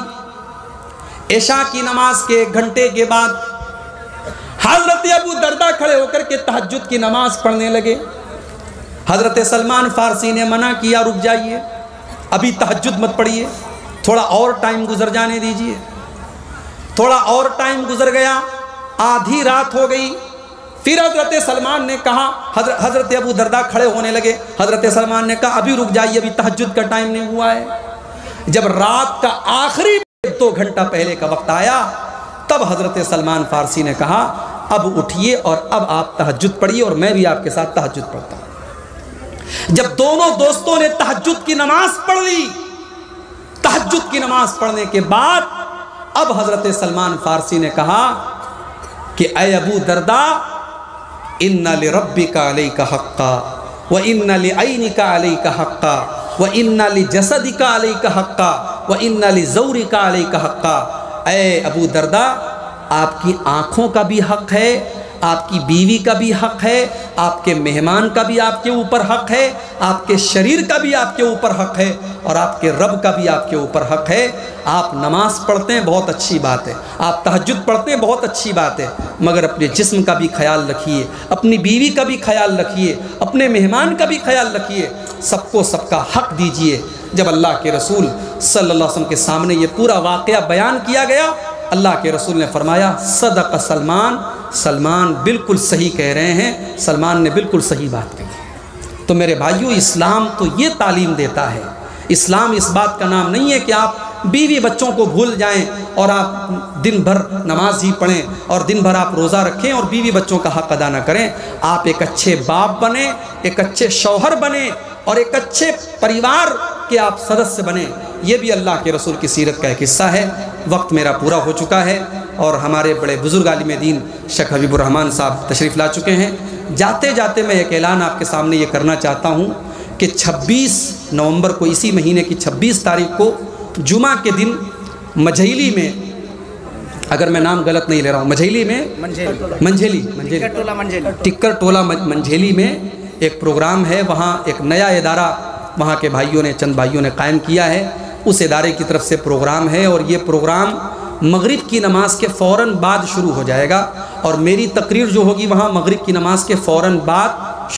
ऐशा की नमाज़ के घंटे के बाद हज़रत अबू दरदा खड़े होकर के तहजद की नमाज़ पढ़ने लगे। हज़रत सलमान फारसी ने मना किया, रुक जाइए, अभी तहजद मत पढ़िए। थोड़ा और टाइम गुजर जाने दीजिए। थोड़ा और टाइम गुजर गया आधी रात हो गई। फिर हज़रत सलमान ने कहा हजर, हज़रत अबू दरदा खड़े होने लगे। हज़रत सलमान ने कहा अभी रुक जाइए अभी तहजद का टाइम नहीं हुआ है। जब रात का आखिरी दो घंटा पहले का वक्त आया तब हज़रत सलमान फारसी ने कहा अब उठिए और अब आप तहजद पढ़िए और मैं भी आपके साथ तहजद पढ़ता हूँ। जब दोनों दोस्तों ने तहजद की नमाज़ पढ़ ली तहजद की नमाज़ पढ़ने के बाद अब हज़रत सलमान फारसी ने कहा कि अय अबू दरदा, इन्ना रब्बी का अलई का हक्का, व इन्ना आईनी का अलई का हक्का, व इन्ना जसदी का अली का हक्का, व इन्ना जौरी का अली का हक्का। ए अबू दरदा, आपकी आँखों का भी हक है आपकी बीवी का भी हक है, आपके मेहमान का भी आपके ऊपर हक है, आपके शरीर का भी आपके ऊपर हक है और आपके रब का भी आपके ऊपर हक है। आप नमाज़ पढ़ते हैं, बहुत अच्छी बात है। आप तहजद पढ़ते हैं, बहुत अच्छी बात है। मगर अपने जिस्म का भी ख्याल रखिए, अपनी बीवी का भी ख्याल रखिए, अपने मेहमान का भी ख्याल रखिए। सबको सबका हक दीजिए। जब अल्लाह के रसूल सल्लल्लाहु अलैहि वसल्लम के सामने ये पूरा वाक़ बयान किया गया अल्लाह के रसूल ने फरमाया, सदक सलमान सलमान बिल्कुल सही कह रहे हैं, सलमान ने बिल्कुल सही बात कही तो मेरे भाइयों, इस्लाम तो ये तालीम देता है। इस्लाम इस बात का नाम नहीं है कि आप बीवी बच्चों को भूल जाएँ और आप दिन भर नमाज़ ही पढ़ें और दिन भर आप रोज़ा रखें और बीवी बच्चों का हक अदा ना करें। आप एक अच्छे बाप बने, एक अच्छे शौहर बने और एक अच्छे परिवार के आप सदस्य बने ये भी अल्लाह के रसूल की सीरत का एक हिस्सा है। वक्त मेरा पूरा हो चुका है और हमारे बड़े बुज़ुर्ग आलिम दीन शेख हबीबुररहमान साहब तशरीफ़ ला चुके हैं। जाते जाते मैं एक ऐलान आपके सामने ये करना चाहता हूँ कि 26 नवंबर को इसी महीने की 26 तारीख को जुमा के दिन मझैली में अगर मैं नाम गलत नहीं ले रहा हूँ मझेली में? मंझेली। मंझेली टिक्कर टोला मंझेली में एक प्रोग्राम है, वहाँ एक नया इदारा वहाँ के भाइयों ने, चंद भाइयों ने कायम किया है। उस इदारे की तरफ़ से प्रोग्राम है और ये प्रोग्राम मगरिब की नमाज़ के फ़ौर बाद शुरू हो जाएगा। और मेरी तकरीर जो होगी, वहाँ मगरिब की नमाज़ के फ़ौर बाद